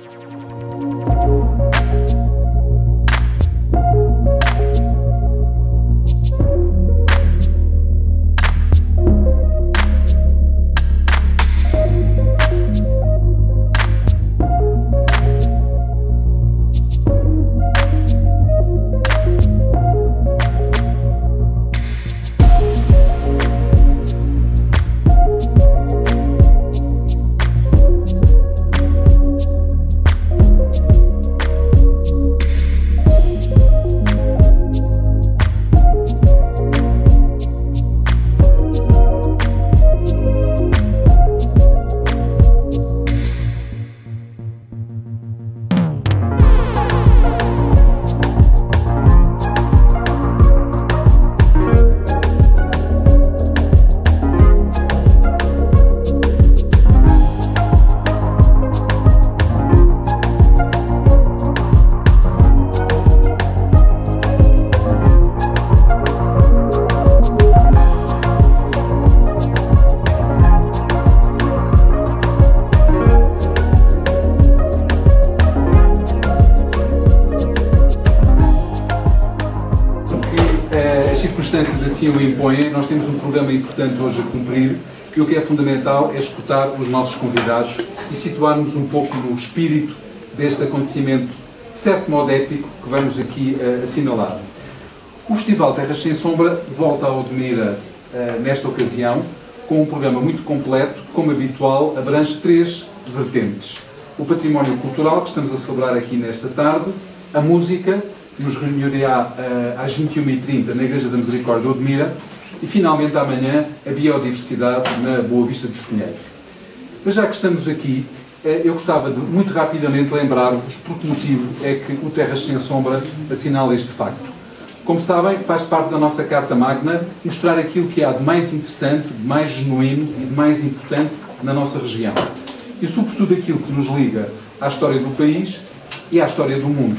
assim programa importante hoje a cumprir e o que é fundamental é escutar os nossos convidados e situarmos um pouco no espírito deste acontecimento, de certo modo épico, que vamos aqui uh, assinalar. O Festival Terras Sem Sombra volta a Odmira uh, nesta ocasião com um programa muito completo, como habitual, abrange três vertentes. O património cultural, que estamos a celebrar aqui nesta tarde, a música, nos reunirá uh, às 21h30 na Igreja da Misericórdia de Odmira e, finalmente, amanhã, a biodiversidade na Boa Vista dos Pinheiros. Mas já que estamos aqui, uh, eu gostava de, muito rapidamente, lembrar-vos por que motivo é que o Terras Sem Sombra assinala este facto. Como sabem, faz parte da nossa Carta Magna mostrar aquilo que há de mais interessante, de mais genuíno e de mais importante na nossa região. E, sobretudo, aquilo que nos liga à história do país e à história do mundo.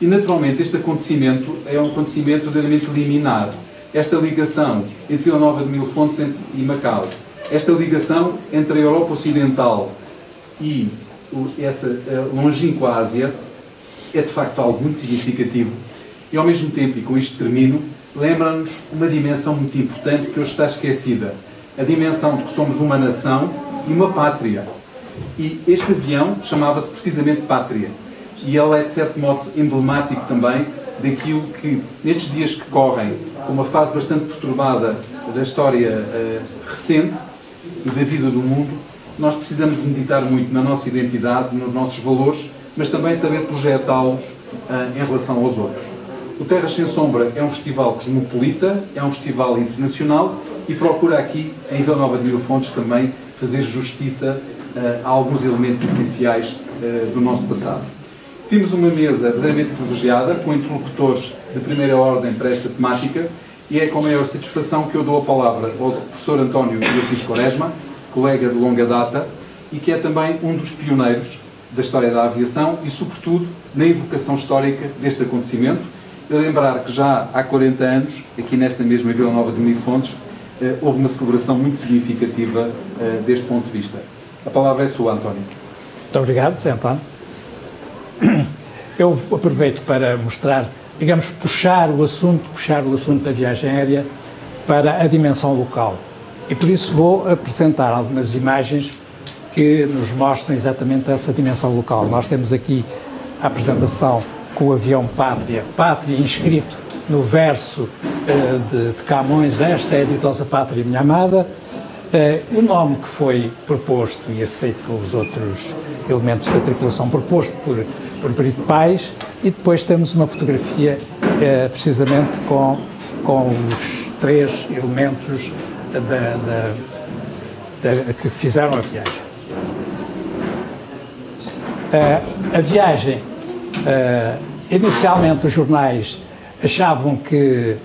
E, naturalmente, este acontecimento é um acontecimento verdadeiramente liminar. Esta ligação entre Vila Nova de Mil Fontes e Macau, esta ligação entre a Europa Ocidental e essa longínqua Ásia, é de facto algo muito significativo. E, ao mesmo tempo, e com isto termino, lembra-nos uma dimensão muito importante que hoje está esquecida. A dimensão de que somos uma nação e uma pátria. E este avião chamava-se precisamente Pátria e ele é, de certo modo, emblemático também daquilo que, nestes dias que correm, uma fase bastante perturbada da história uh, recente e da vida do mundo, nós precisamos de meditar muito na nossa identidade, nos nossos valores, mas também saber projetá-los uh, em relação aos outros. O Terras Sem Sombra é um festival cosmopolita, é um festival internacional e procura aqui, em Vila Nova de Mil Fontes, também fazer justiça uh, a alguns elementos essenciais do nosso passado. Temos uma mesa verdadeiramente privilegiada, com interlocutores de primeira ordem para esta temática, e é com maior satisfação que eu dou a palavra ao professor António Beatriz Quaresma, colega de longa data, e que é também um dos pioneiros da história da aviação e, sobretudo, na evocação histórica deste acontecimento. E lembrar que já há 40 anos, aqui nesta mesma Vila Nova de Mil Fontes, eh, houve uma celebração muito significativa eh, deste ponto de vista. A palavra é sua, António. Muito obrigado, Sr. António. Eu aproveito para mostrar, digamos, puxar o assunto, puxar o assunto da viagem aérea para a dimensão local. E por isso vou apresentar algumas imagens que nos mostram exatamente essa dimensão local. Nós temos aqui a apresentação com o avião Pátria, Pátria inscrito no verso uh, de, de, Camões, esta é a ditosa Pátria minha amada, uh, o nome que foi proposto e aceito pelos outros elementos da tripulação proposto por por Brito Pais, e depois temos uma fotografia eh, precisamente com, com os três elementos da, da, da, que fizeram a viagem. Uh, a viagem, uh, inicialmente os jornais achavam que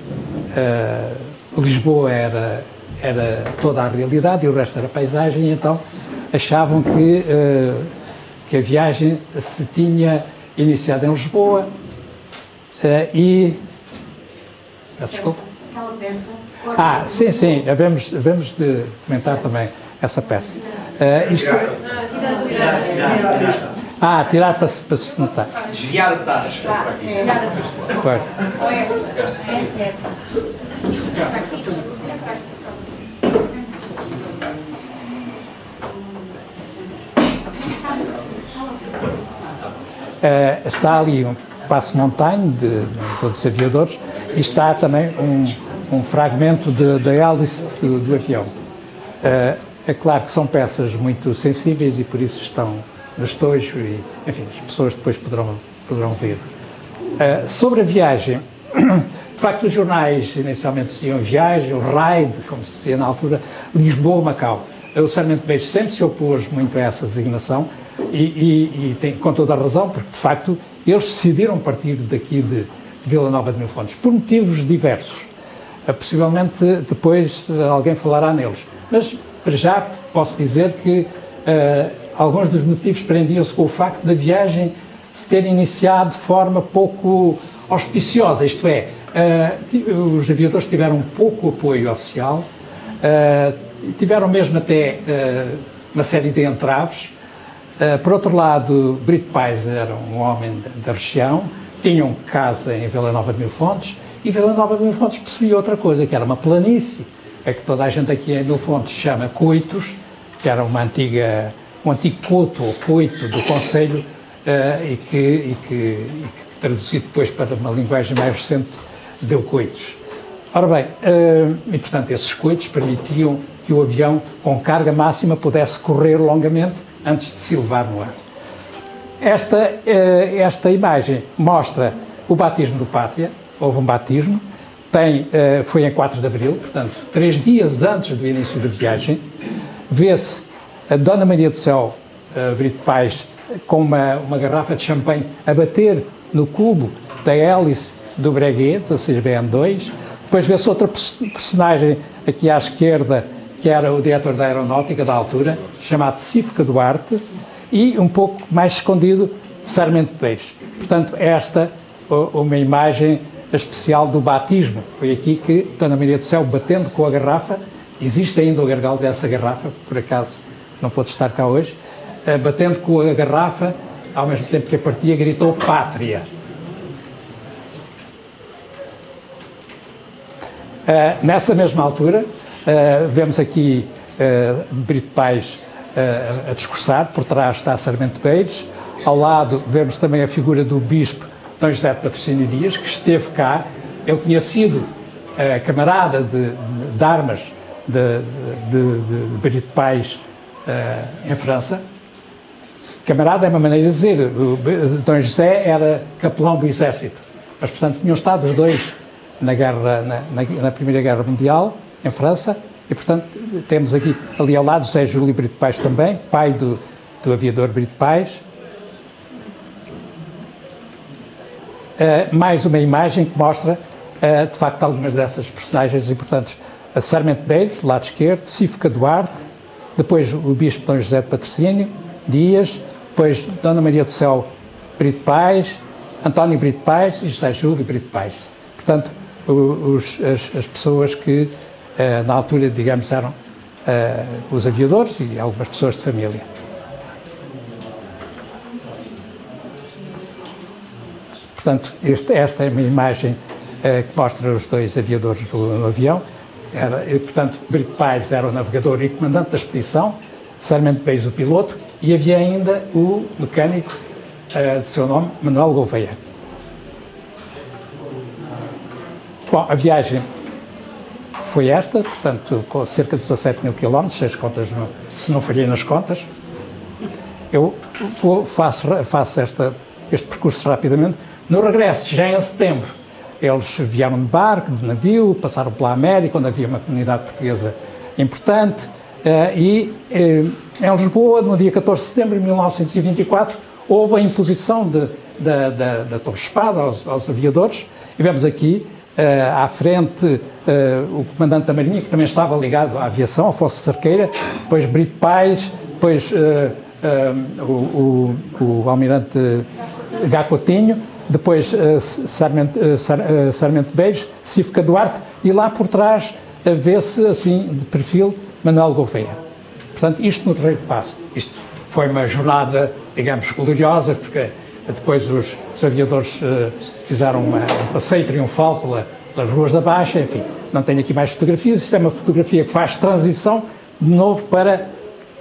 uh, Lisboa era, era toda a realidade e o resto era paisagem, e então achavam que que a viagem se tinha iniciado em Lisboa uh, e. Peço desculpa. Ah, sim, sim, havemos, havemos de comentar também essa peça. Uh, isto, Ah, tirar para se, para se notar. Desviar a taça. Pois. Ou esta? Eh, está ali um passo montanho de, de todos os aviadores e está também um, um fragmento da hélice do, do avião. Eh, é claro que são peças muito sensíveis e por isso estão no estojo e, enfim, as pessoas depois poderão, poderão ver. Eh, sobre a viagem, de facto os jornais inicialmente diziam viagem, o raid, como se dizia na altura, Lisboa-Macau. O Sarmento Beijo sempre se opôs muito a essa designação e, e- e tem com toda a razão, porque de facto eles decidiram partir daqui de Vila Nova de Mil Fontes, por motivos diversos. Uh, Possivelmente depois uh, alguém falará neles. Mas, para já, posso dizer que uh, alguns dos motivos prendiam-se com o facto da viagem se ter iniciado de forma pouco auspiciosa, isto é, uh, os aviadores tiveram pouco apoio oficial, uh, tiveram mesmo até uma série de entraves. Uh, por outro lado, Brito Pais era um homem da, região, tinham casa em Vila Nova de Mil Fontes e Vila Nova de Mil Fontes possuía outra coisa, que era uma planície, é que toda a gente aqui em Mil Fontes chama Coitos, que era uma antiga, um antigo coto ou coito do Conselho uh, e, que, e, que, e que traduzido depois para uma linguagem mais recente deu Coitos. Ora bem, uh, e portanto esses coitos permitiam que o avião com carga máxima pudesse correr longamente antes de se elevar no ar. Esta, eh, esta imagem mostra o batismo do Pátria, houve um batismo, tem, eh, foi em 4 de Abril, portanto, três dias antes do início da viagem, vê-se a Dona Maria do Céu eh, Brito Pais com uma, uma garrafa de champanhe a bater no cubo da hélice do Breguet, 16 BN2, depois vê-se outra pers- personagem aqui à esquerda, que era o diretor da aeronáutica da altura, chamado Cífica Duarte, e um pouco mais escondido, Sarmento Peixe. Portanto, esta o- uma imagem especial do batismo. Foi aqui que Dona Maria do Céu, batendo com a garrafa, existe ainda o gargalo dessa garrafa, por acaso não pôde estar cá hoje, eh, batendo com a garrafa, ao mesmo tempo que a partia, gritou Pátria. Uh, nessa mesma altura, uh, vemos aqui uh, Brito Pais uh, a discursar, por trás está Sarmento Peiros, ao lado vemos também a figura do Bispo Dom José de Patrocínio Dias, que esteve cá, ele tinha sido uh, camarada de, de- de armas de, de, de, Brito Pais uh, em França, Camarada é uma maneira de dizer. O Dom José era capelão do exército. Mas, portanto, tinham estado os dois na, guerra, na, na- na Primeira Guerra Mundial, em França, e, portanto, temos aqui, ali ao lado, José Júlio Brito Pais também, pai do, do aviador Brito Pais. Uh, mais uma imagem que mostra, uh, de facto, algumas dessas personagens importantes. A Sarmento Beiros, lado esquerdo, Cífica Duarte, depois o Bispo Dom José de Patrocínio, Dias, depois Dona Maria do Céu Brito Pais, António Brito Pais e José Júlio Brito Pais. Portanto, os- as, as pessoas que, na altura, digamos, eram eh, os aviadores e algumas pessoas de família. Portanto, este- esta é uma imagem eh, que mostra os dois aviadores do, no avião. Era, e, portanto, Brito Pais era o navegador e comandante da expedição, Sarmento Beis o piloto, e havia ainda o mecânico eh, de seu nome, Manuel Gouveia. Bom, a viagem foi esta, portanto, com cerca de 17 mil quilómetros, se, as contas não, se não falhei nas contas. Eu vou- faço, faço esta, este percurso rapidamente. No regresso, já em setembro, eles vieram de barco, de navio, passaram pela América, onde havia uma comunidade portuguesa importante, eh, e eh, em Lisboa, no dia 14 de setembro de 1924, houve a imposição de- da, da, Torre Espada aos, aos aviadores, vemos aqui eh, à frente eh, o comandante da Marinha, que também estava ligado à aviação, Afonso Cerqueira, depois Brito Pais, depois eh, o, o, o almirante Gacotinho, depois Sarmento, Sar, eh, Sarmento Cífica Duarte, e lá por trás vê-se, assim, de perfil, Manuel Gouveia. Portanto, isto no Terreiro de Passo, isto foi uma jornada, digamos, gloriosa, porque depois os, os aviadores uh, fizeram uma, um passeio triunfal pela, pelas ruas da Baixa, enfim, não tenho aqui mais fotografias, isto é uma fotografia que faz transição de novo para,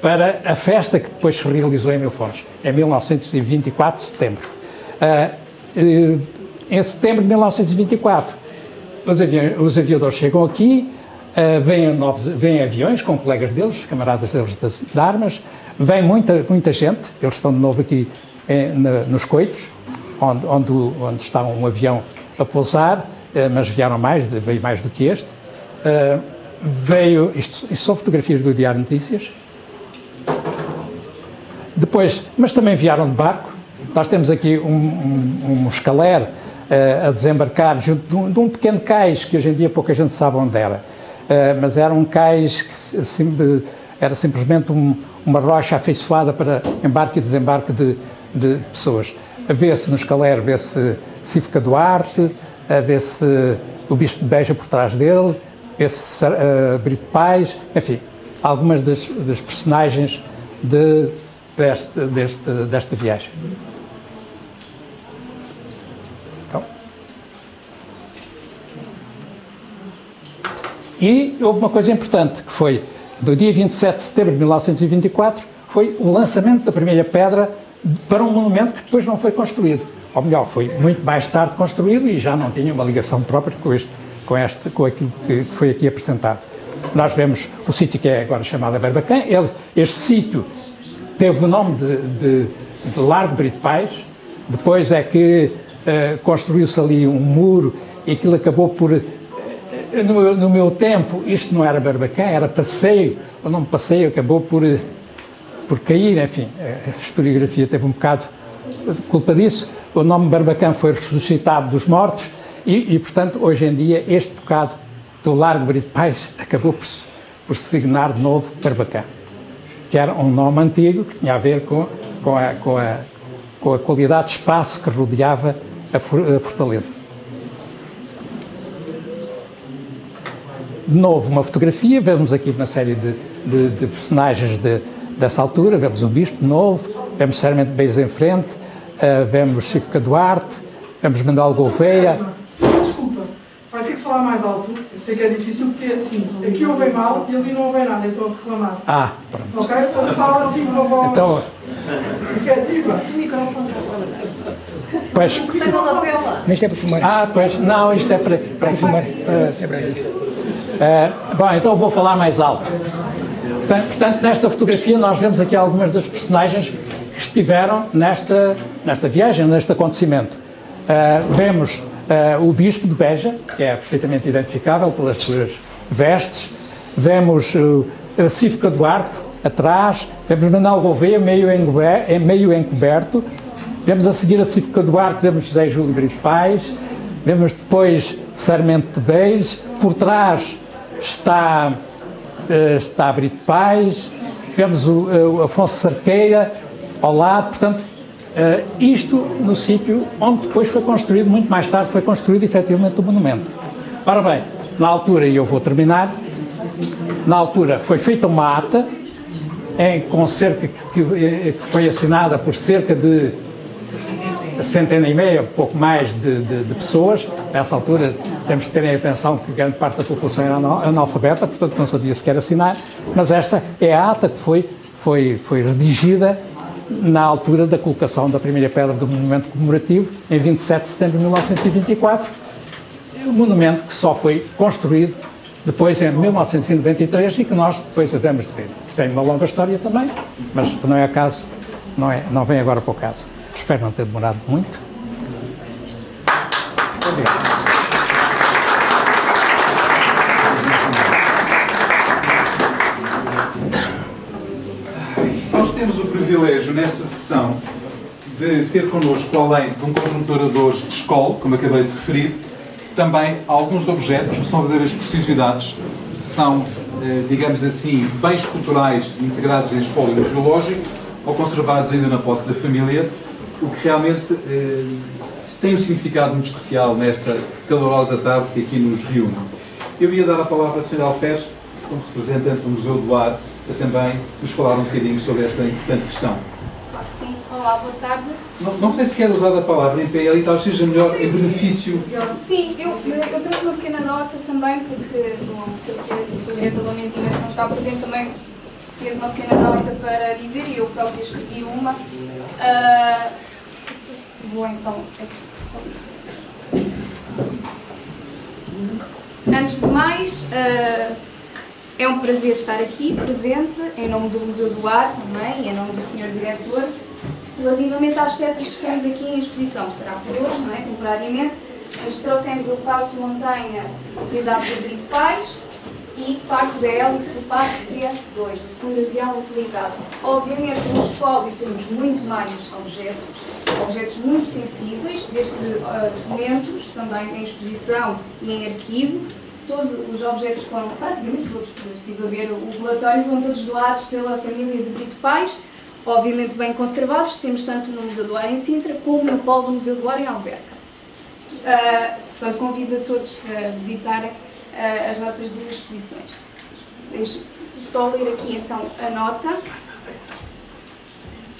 para a festa que depois se realizou em Milfons, em 1924 de setembro. Uh, em setembro de 1924, os, avi os aviadores chegam aqui, uh, vêm, novos, vêm aviões com colegas deles, camaradas deles de, de armas, vem muita, muita gente, eles estão de novo aqui eh, nos Coitos, onde, onde, onde, está um avião a pousar, eh, mas vieram mais, veio mais do que este. Uh, veio, isto, isto são fotografias do Diário Notícias. Depois, mas também vieram de barco. Nós temos aqui um, um, um escaler uh, a desembarcar junto de um, de um, pequeno cais que hoje em dia pouca gente sabe onde era. Uh, mas era um cais que sim, era simplesmente uma rocha afeiçoada para embarque e desembarque de, de pessoas. A ver-se no escaler, vê-se Cívica Duarte, a ver-se o Bispo de Beja por trás dele, vê-se uh, Brito Pais, enfim, algumas das, das personagens de, deste, deste, desta viagem. Então. E houve uma coisa importante, que foi, no dia 27 de setembro de 1924, foi o lançamento da primeira pedra para um monumento que depois não foi construído. Ou melhor, foi muito mais tarde construído e já não tinha uma ligação própria com, este, com, este, com aquilo que, foi aqui apresentado. Nós vemos o sítio que é agora chamado Barbacã. Ele, este sítio teve o nome de, de, de Largo Brito Pais. Depois é que uh, construiu-se ali um muro e aquilo acabou por. Uh, no, no, meu tempo, isto não era Barbacã, era passeio. O nome passeio acabou por por cair, enfim, a historiografia teve um bocado de culpa disso. O nome Barbacã foi ressuscitado dos mortos e, e, portanto, hoje em dia, este bocado do Largo Brito Pais acabou por, por se signar de novo Barbacã, que era um nome antigo que tinha a ver com, com, a, com, a, com a qualidade de espaço que rodeava a, a fortaleza. De novo, uma fotografia, vemos aqui uma série de, de, de personagens de, dessa altura, vemos um bispo novo, vemos Sarmento Beis em frente, uh, vemos Chico Duarte, vemos Manuel Gouveia. Desculpa, vai ter que falar mais alto. Eu sei que é difícil porque é assim. Aqui ouvem mal e ali não ouvem nada, então reclamar. Ah, pronto. Ok? Então fala assim uma voz então, efetiva. O microfone Pois. Tem uma lapela. Isto é para fumar. Ah, pois, não, isto é para, para fumar. Uh, bom, então vou falar mais alto. Portanto, nesta fotografia nós vemos aqui algumas das personagens que estiveram nesta, nesta viagem, neste acontecimento. Uh, vemos uh, o Bispo de Beja, que é perfeitamente identificável pelas suas vestes. Vemos uh, a Cívica Duarte, atrás. Vemos Manuel Gouveia, meio, encoberto, meio encoberto. Vemos a seguir a Cívica Duarte, vemos José Júlio Brito Pais. Vemos depois Sarmento de Beis. Por trás está eh, está Brito Pais, vemos o, eh, o Afonso Cerqueira ao lado, portanto, uh, isto no sítio onde depois foi construído, muito mais tarde foi construído efetivamente o monumento. Ora bem, na altura, e eu vou terminar, na altura foi feita uma ata em, com cerca que, que, foi assinada por cerca de centena e meia, pouco mais de, de, de, pessoas. Nessa altura temos que ter atenção que grande parte da população era analfabeta, portanto não sabia sequer assinar, mas esta é a ata que foi, foi, foi redigida na altura da colocação da primeira pedra do monumento comemorativo, em 27 de setembro de 1924, um monumento que só foi construído depois em 1993 e que nós depois devemos de ver. Tem uma longa história também, mas que não é caso, não, é, não vem agora para o caso. Espero não ter demorado muito. Nós privilégio nesta sessão de ter connosco, além de um conjunto de oradores de escola, como acabei de referir, também alguns objetos que são verdadeiras preciosidades, são, eh, digamos assim, bens culturais integrados em espólio museológico ou conservados ainda na posse da família o que realmente eh, tem um significado muito especial nesta calorosa tarde que aqui nos reúne. Eu ia dar a palavra ao Sr. Alfés, como representante do Museu do Ar, também nos falar um bocadinho sobre esta importante questão. Claro que sim. Olá, boa tarde. Não, não sei se quer usar a palavra em PL e talvez seja melhor em benefício. Sim, eu, eu trouxe uma pequena nota também, porque o seu, o seu diretor do Ambiente Imenso não está presente também. Fez uma pequena nota para dizer, e eu própria escrevi uma. Uh, vou então. Com licença. Antes de mais, uh, é um prazer estar aqui, presente, em nome do Museu do Ar também, e em nome do Sr. Diretor, relativamente às peças que estamos aqui em exposição. Será por hoje, não é? temporariamente. Nós trouxemos o Passo Montanha, utilizado por Brito Pais, e parte da hélice do Pátria 2, o segundo avião utilizado. Obviamente, no espólio temos muito mais objetos, objetos muito sensíveis, desde uh, documentos, também em exposição e em arquivo. Todos os objetos foram, praticamente todos, estive a ver o relatório, foram todos doados pela família de Brito Pais, obviamente bem conservados, temos tanto no Museu do Ar em Sintra, como no polo do Museu do Ar em Alberca. Uh, portanto, convido a todos a visitarem uh, as nossas duas exposições. Deixo só ler aqui então a nota.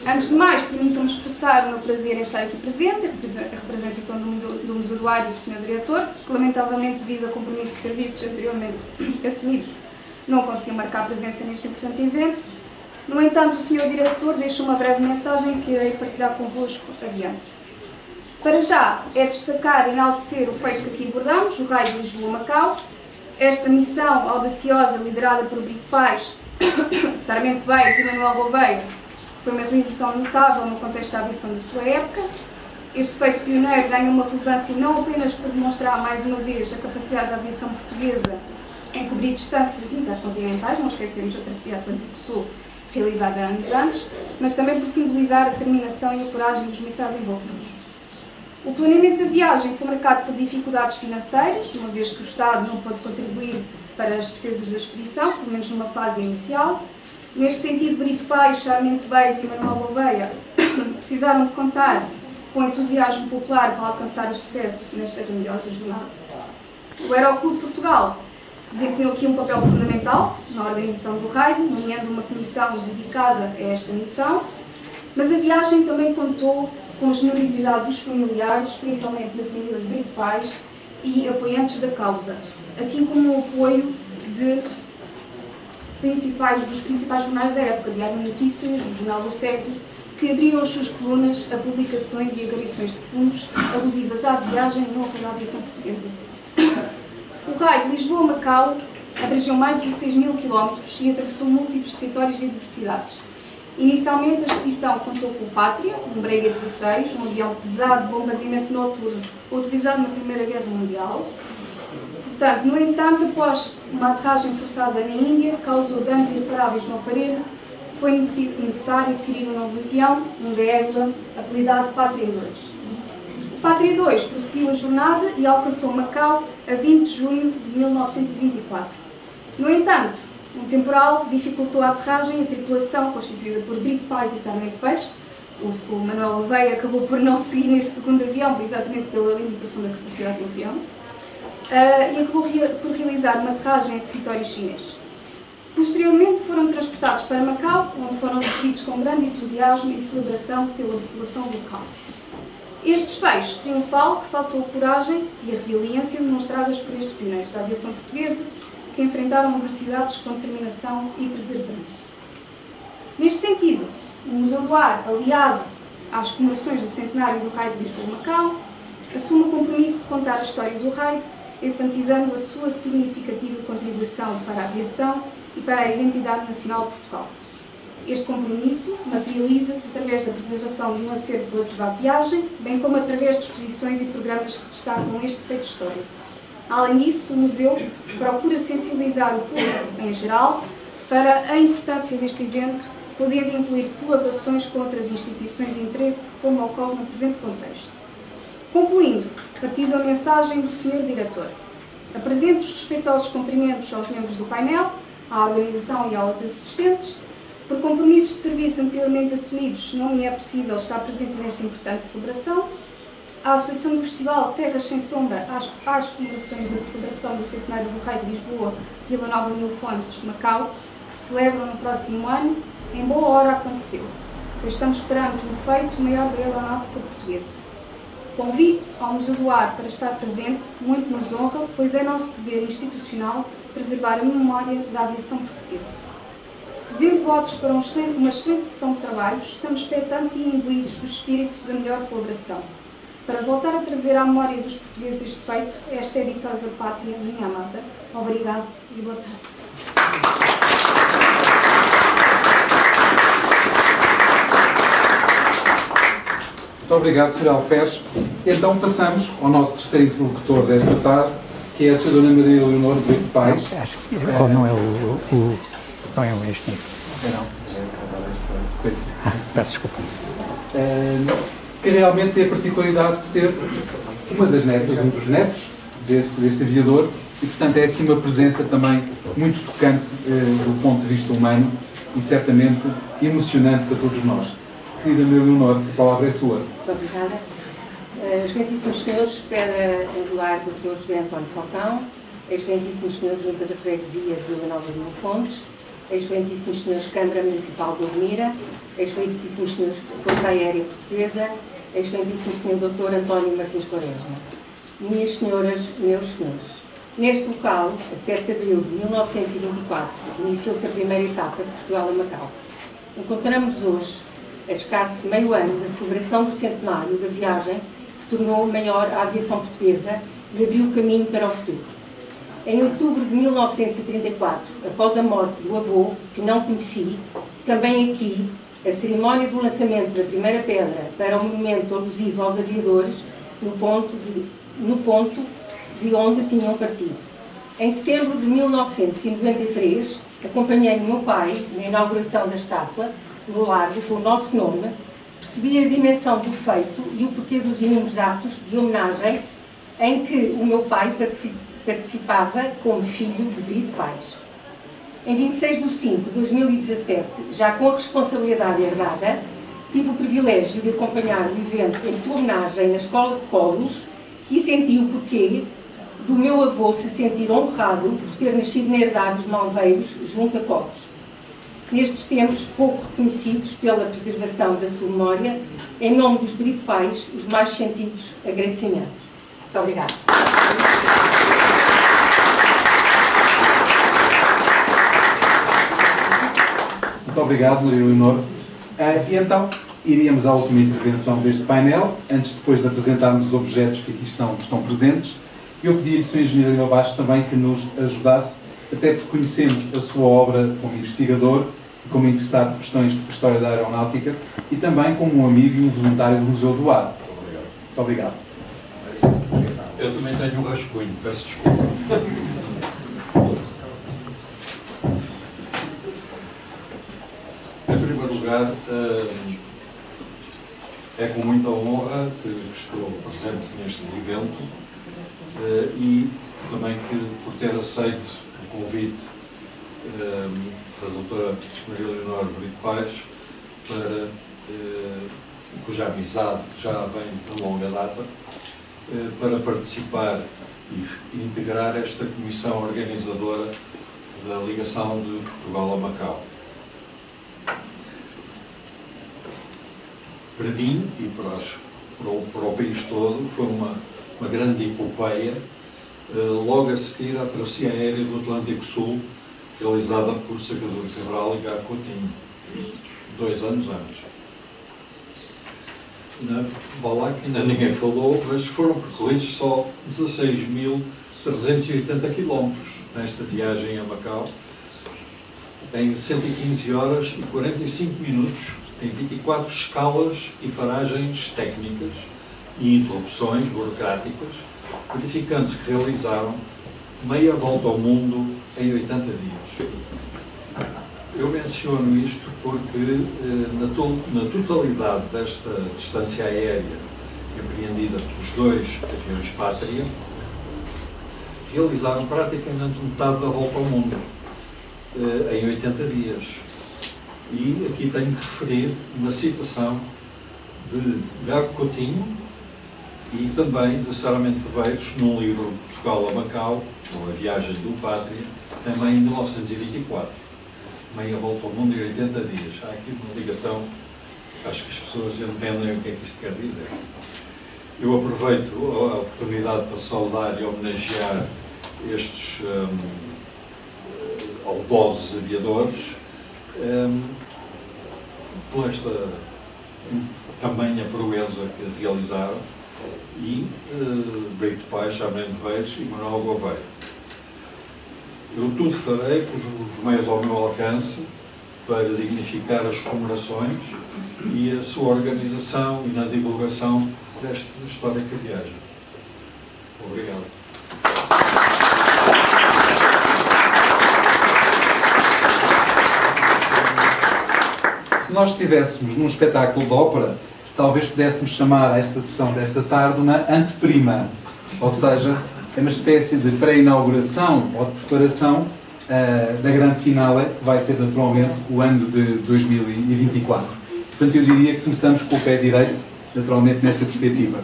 Antes de mais, permitam-me expressar o meu prazer em estar aqui presente, a representação do, Museu do Ar e do Sr. Diretor, que lamentavelmente, devido a compromissos de serviços anteriormente assumidos, não conseguiu marcar presença neste importante evento. No entanto, o Sr. Diretor deixou uma breve mensagem que irei partilhar convosco adiante. Para já, é destacar e enaltecer o feito que aqui abordamos, o raio de Lisboa-Macau, esta missão audaciosa, liderada por Brito Paz, Sarmento Beis e Manuel Gouveia, foi uma realização notável no contexto da aviação da sua época. Este feito pioneiro ganha uma relevância não apenas por demonstrar mais uma vez a capacidade da aviação portuguesa em cobrir distâncias intercontinentais, não esquecemos a travessia Atlântico Sul, realizada há anos antes, mas também por simbolizar a determinação e a coragem dos militares envolvidos. O planeamento da viagem foi marcado por dificuldades financeiras, uma vez que o Estado não pôde contribuir para as despesas da expedição, pelo menos numa fase inicial. Neste sentido, Brito Paes, Charmento Beis e Manuel Gouveia precisaram de contar com entusiasmo popular para alcançar o sucesso nesta grandiosa jornada. O Aeroclube Portugal desempenhou aqui um papel fundamental na organização do raid, nomeando uma comissão dedicada a esta missão, mas a viagem também contou com a generosidade dos familiares, principalmente da família de Brito Pais e apoiantes da causa, assim como o apoio de principais, dos principais jornais da época, Diário Notícias, o Jornal do Século, que abriram as suas colunas a publicações e agarições de fundos alusivas à viagem e honra da aviação portuguesa. O raio de Lisboa-Macau abrangeu mais de 16 mil quilómetros e atravessou múltiplos territórios e diversidades Inicialmente, a expedição contou com o Pátria, um Brega 16, um avião pesado de bombardeamento noturno, utilizado na Primeira Guerra Mundial. Portanto, no entanto, após uma aterragem forçada na Índia, que causou danos irreparáveis no aparelho, foi necessário adquirir um novo avião, um Dégula, apelidado Pátria 2. O Pátria 2 prosseguiu a jornada e alcançou Macau a 20 de junho de 1924. No entanto, um temporal dificultou a aterragem e a tripulação, constituída por Brito Paz e Sarmento Peixe, o, Manuel Oveia acabou por não seguir neste segundo avião, exatamente pela limitação da capacidade do avião, e acabou por realizar uma aterragem em território chinês. Posteriormente foram transportados para Macau, onde foram recebidos com grande entusiasmo e celebração pela população local. Este desfecho triunfal ressaltou a coragem e a resiliência demonstradas por estes pioneiros da aviação portuguesa que enfrentaram adversidades com determinação e perseverança. Neste sentido, o Museu do Ar, aliado às comemorações do centenário do raio de Lisboa-Macau, assume o compromisso de contar a história do raio, enfatizando a sua significativa contribuição para a aviação e para a identidade nacional de Portugal. Este compromisso materializa-se através da preservação de um acervo relativo à viagem, bem como através de exposições e programas que destacam este feito histórico. Além disso, o museu procura sensibilizar o público em geral para a importância deste evento, podendo incluir colaborações com outras instituições de interesse, como ocorre no presente contexto. Concluindo, partilho a mensagem do Sr. Diretor. Apresento os respeitosos cumprimentos aos membros do painel, à organização e aos assistentes. Por compromissos de serviço anteriormente assumidos, não me é possível estar presente nesta importante celebração a Associação do Festival Terras Sem Sombra às, às comemorações da celebração do centenário do Rei de Lisboa, Vila Nova Mil Fontes, Macau, que que se celebram no próximo ano, em boa hora aconteceu, pois estamos perante um feito maior da aeronáutica portuguesa. Convite ao Museu do Ar para estar presente muito nos honra, pois é nosso dever institucional preservar a memória da aviação portuguesa. Fazendo votos para um excelente, uma excelente sessão de trabalhos, estamos expectantes e imbuídos do espírito da melhor colaboração. Para voltar a trazer à memória dos portugueses este feito, esta é ditosa pátria minha amada. Obrigado e boa tarde. Muito obrigado, Sr. Alfés. Então passamos ao nosso terceiro interlocutor desta tarde, que é a Sra. Dona Maria Leonor Brito Pais. Acho que ou não é o, o- não é o engenheiro. Não, já sequência. Ah, peço desculpa. Que realmente tem a particularidade de ser uma das netas, um dos netos deste, deste aviador e, portanto, é assim uma presença também muito tocante eh, do ponto de vista humano e certamente emocionante para todos nós. Querida Leonor, a palavra é sua. Muito obrigada. Eh, Excelentíssimos senhores, espera angular do Dr. José António Falcão, excelentíssimos senhores Junta da Freguesia de Vila Nova de Fontes, excelentíssimos senhores Câmara Municipal de Odmira, excelentíssimos senhores Força Aérea Portuguesa, excelentíssimo senhor Dr. António Martins Quaresma. Minhas senhoras, meus senhores, neste local, a 7 de abril de 1924, iniciou-se a primeira etapa de Portugal a Macau. Encontramos hoje, a escasso meio ano da celebração do centenário da viagem que tornou maior a aviação portuguesa e abriu o caminho para o futuro. Em outubro de 1934, após a morte do avô, que não conheci, também aqui, a cerimónia do lançamento da primeira pedra para o monumento alusivo aos aviadores no ponto de, no ponto de onde tinham partido. Em setembro de 1993, acompanhei o meu pai na inauguração da estátua, no largo, com o nosso nome, percebi a dimensão do feito e o porquê dos inúmeros atos de homenagem em que o meu pai partici- participava como filho de Brito Pais. Em 26 de 5 de 2017, já com a responsabilidade herdada, tive o privilégio de acompanhar o evento em sua homenagem na Escola de Colos e senti o porquê do meu avô se sentir honrado por ter nascido na herdade dos Malveiros, junto a Colos. Nestes tempos pouco reconhecidos pela preservação da sua memória, em nome dos Brito Pais, os mais sentidos agradecimentos. Muito obrigada. Muito obrigado, Maria Leonor. Ah, e então, iríamos à última intervenção deste painel, antes depois de apresentarmos os objetos que aqui estão, estão presentes. Eu pedi-lhe, Sr. Engenheiro Lima Baixo, também que nos ajudasse, até porque conhecemos a sua obra como investigador, como interessado por questões de história da aeronáutica e também como um amigo e um voluntário do Museu do Ar. Muito obrigado. Eu também tenho um rascunho, peço desculpa. Em primeiro lugar, eh, é com muita honra que estou presente neste evento eh, e também que por ter aceito convite eh, da doutora Maria Leonor Brito Paz para, eh, cuja amizade já vem de longa data, eh, para participar e integrar esta comissão organizadora da ligação de Portugal a Macau. Para mim e para, os- para o, para o país todo foi uma, uma grande epopeia, logo a seguir à travessia aérea do Atlântico Sul, realizada por Sacador Cabral e Gago Coutinho, dois anos antes. Na Balac ainda ninguém falou, mas foram percorridos só 16.380 quilómetros nesta viagem a Macau, em 115 horas e 45 minutos, em 24 escalas e paragens técnicas e interrupções burocráticas, verificando-se que realizaram meia volta ao mundo em 80 dias. Eu menciono isto porque, eh, na, to- na totalidade desta distância aérea empreendida pelos dois aviões Pátria, realizaram praticamente metade da volta ao mundo, eh, em 80 dias. E aqui tenho que referir uma citação de Gago Coutinho e também de Saramente Ribeiros, num livro Portugal a Macau, ou A Viagem do Pátria, também em 1924. meia volta ao mundo em 80 dias. Há aqui uma ligação, acho que as pessoas entendem o que é que isto quer dizer. Eu aproveito a oportunidade para saudar e homenagear estes um, aldosos aviadores um, por esta tamanha proeza que realizaram e uh, Brito Charmento Reis e Manuel Gouveia. Eu tudo farei com os meios ao meu alcance para dignificar as comemorações e a sua organização e na divulgação desta histórica viagem. Obrigado. Se nós estivéssemos num espetáculo de ópera, talvez pudéssemos chamar esta sessão desta tarde uma anteprima, ou seja, é uma espécie de pré-inauguração ou de preparação uh, da grande finale, que vai ser naturalmente o ano de 2024. Portanto, eu diria que começamos com o pé direito, naturalmente, nesta perspectiva.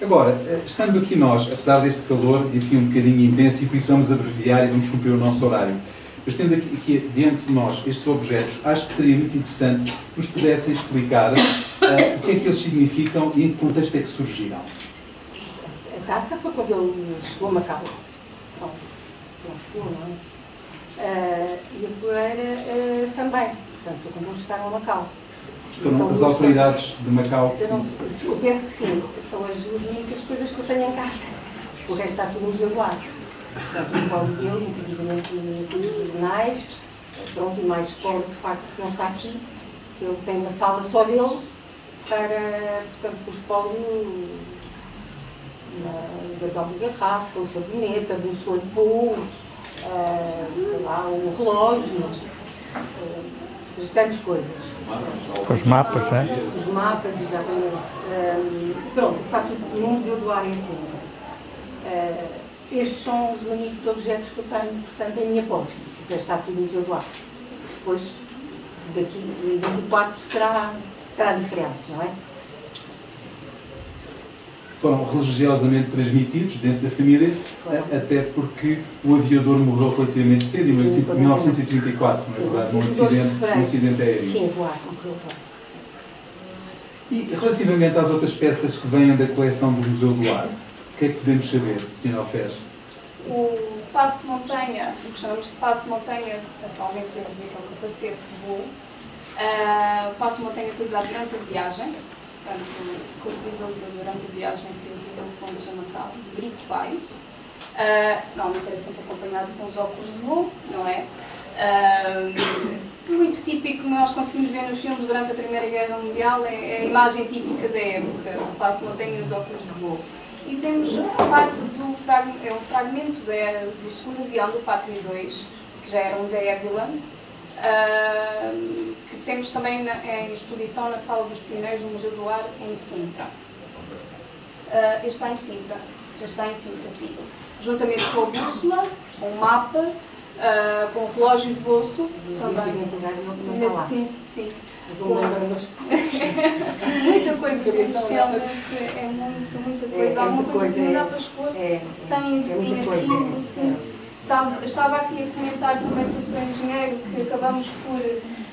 Agora, eh, estando aqui nós, apesar deste calor, enfim, um bocadinho intenso, e por isso vamos abreviar e vamos cumprir o nosso horário, mas tendo aqui, aqui diante de nós estes objetos, acho que seria muito interessante que nos pudessem explicar uh, o que é que eles significam e em que contexto é que surgiram taça foi quando ele chegou a Macau. Não, não chegou, não é? Uh, e a floreira uh, também. Portanto, foi quando eles chegaram a Macau. Foram as autoridades coisas. de Macau? Eu, não, eu penso que sim. São as únicas coisas que eu tenho em casa. O resto está tudo no museu do arte. Portanto, o colo dele, inclusive dos jornais. Pronto, e mais escola, de facto, se não está aqui. Ele tem uma sala só dele para, portanto, o espólio os papel de garrafa, o sabonete, a bússola de voo, uh, sei lá, o relógio, uh, tantas coisas. Os mapas, é? Os mapas, exatamente. Uh, pronto, está tudo no Museu do Ar em cima. Uh, estes são os únicos objetos que eu tenho, portanto, em minha posse, porque está tudo no Museu do Ar. Depois, daqui a 24 será, será diferente, não é? foram religiosamente transmitidos dentro da família, até porque o aviador morreu relativamente cedo, em 1934, na verdade, num acidente, num acidente aéreo. Sim, voar, E relativamente às outras peças que vêm da coleção do Museu do Ar, que é que podemos saber, Sr. Alfés? O passo montanha, o que chamamos de passo montanha, atualmente temos aquele capacete de voo, uh, o passo montanha utilizado durante a viagem, portanto, que utilizou durante a viagem científica no fundo de Natal, de Brito Pais. Uh, normalmente era sempre acompanhado com os óculos de voo, não é? Uh, muito típico nós conseguimos ver nos filmes durante a Primeira Guerra Mundial é, é a imagem típica da época, o passo montanha e os óculos de voo. E temos parte do fragmento, é um fragmento da, do segundo avião do Patria 2, que já era um da Eviland, uh, que temos também na, em exposição na Sala dos Pioneiros do Museu do Ar, em Sintra. Uh, este está em Sintra, já está em Sintra, sim. Juntamente com a bússola, com o mapa, uh, com o relógio de bolso, também. Sim, sim. muita coisa temos realmente, é muito, muita coisa. É, é Alguma coisa que não dá para expor. É, tem, tem arquivo, sim. Estava aqui a comentar também com o Sr. Engenheiro que acabamos por.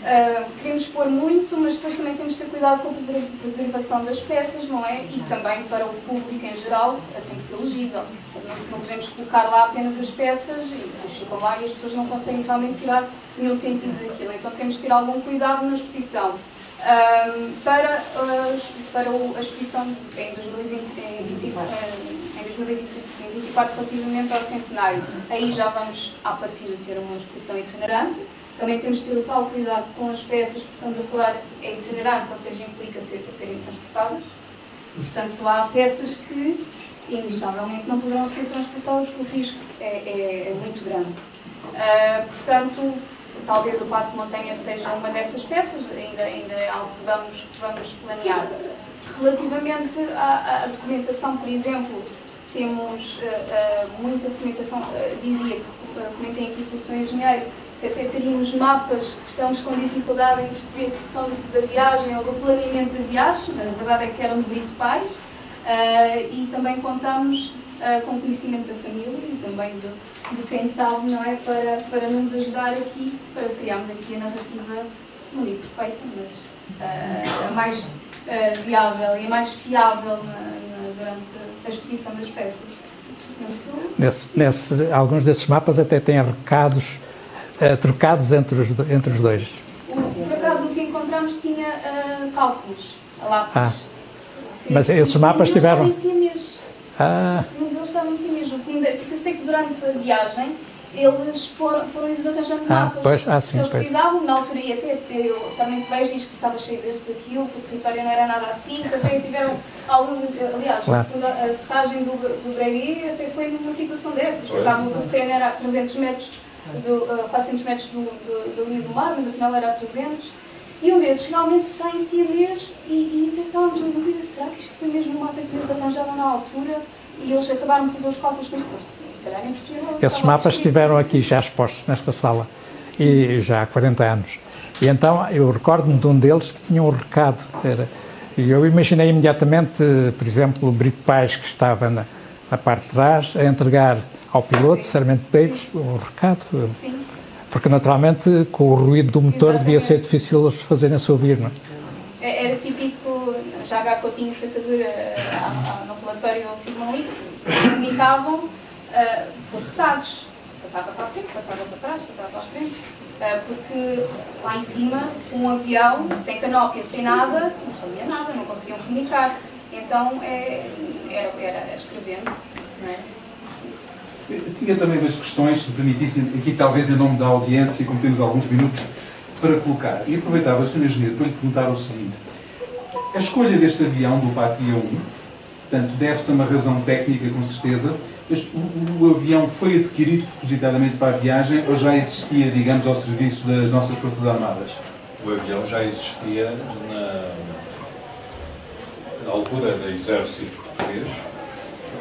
Uh, queremos pôr muito, mas depois também temos de ter cuidado com a preservação das peças, não é? E também para o público em geral tem que ser legível. Não, não podemos colocar lá apenas as peças e depois ficam lá e as pessoas não conseguem realmente tirar nenhum sentido daquilo. Então temos de ter algum cuidado na exposição. Um, para, uh, para a exposição em 2020, em, 20, em 2024 relativamente ao centenário. Aí já vamos, à partida, ter uma exposição itinerante. Também temos de ter o tal cuidado com as peças, porque estamos a falar é itinerante, ou seja, implica ser, serem transportadas. Portanto, há peças que, inevitavelmente, não poderão ser transportadas, porque o risco é, é, é muito grande. Uh, portanto, talvez o Passo Montanha seja uma dessas peças, ainda, ainda é algo que vamos, vamos planear. Relativamente à, à documentação, por exemplo, temos uh, uh, muita documentação, uh, dizia, comentei aqui com o Sr. Engenheiro, que até teríamos mapas que estamos com dificuldade em perceber se são da viagem ou do planeamento da viagem, na verdade é que eram de Brito Pais, e também contamos uh, com conhecimento da família e também de, de quem sabe, não é? Para, para nos ajudar aqui, para criarmos aqui a narrativa, não digo perfeita, mas uh, a mais uh, viável e a mais fiável na, na, durante a exposição das peças. Nesse, nesse, alguns desses mapas até têm recados uh, trocados entre os, entre os dois. Por acaso o que encontramos tinha uh, cálculos, lápis. Ah, mas esses mapas tiveram. Ah. Um deles estava em si mesmo, porque eu sei que durante a viagem eles foram, foram eles arranjando ah, mapas pois, ah, sim, eles precisavam, na altura, e até eu, somente vejo diz que estava cheio de erros aquilo, que o território não era nada assim, que até tiveram alguns, aliás, claro. a aterragem do, do Bregui até foi numa situação dessas, pensavam que o terreno era a 300 metros, do, uh, 400 metros do, do, da linha do mar, mas afinal era a 300, e um desses realmente está em siamês e, e até estávamos na dúvida, será que isto foi mesmo um mapa que eles arranjaram na altura e eles acabaram de fazer os cálculos com isto? Esses mapas estiveram aqui já expostos nesta sala e já há 40 anos. E então eu recordo-me de um deles que tinha um recado. Era, e eu imaginei imediatamente, por exemplo, o Brito Pais, que estava na, na parte de trás, a entregar ao piloto, Sarmento Davis, um recado. Sim. Porque naturalmente com o ruído do motor Exatamente. devia ser difícil eles fazerem-se ouvir, não é? é era típico, já há Coutinho e Sacadura no relatório afirmam isso, comunicavam uh, por retardos. Passava para a frente, passava para trás, passava para a frente. Uh, porque lá em cima, um avião, sem canópia, sem nada, não sabia nada, não conseguiam comunicar. Então é, era, era escrevendo, não é? Eu tinha também duas questões, se me permitissem, aqui talvez em nome da audiência, como temos alguns minutos para colocar. E aproveitava, Sr. Engenheiro, para lhe perguntar o seguinte. A escolha deste avião, do Patria 1, portanto, deve-se a uma razão técnica, com certeza, este, o, o, avião foi adquirido propositadamente para a viagem ou já existia, digamos, ao serviço das nossas Forças Armadas? O avião já existia na, na altura do Exército Português.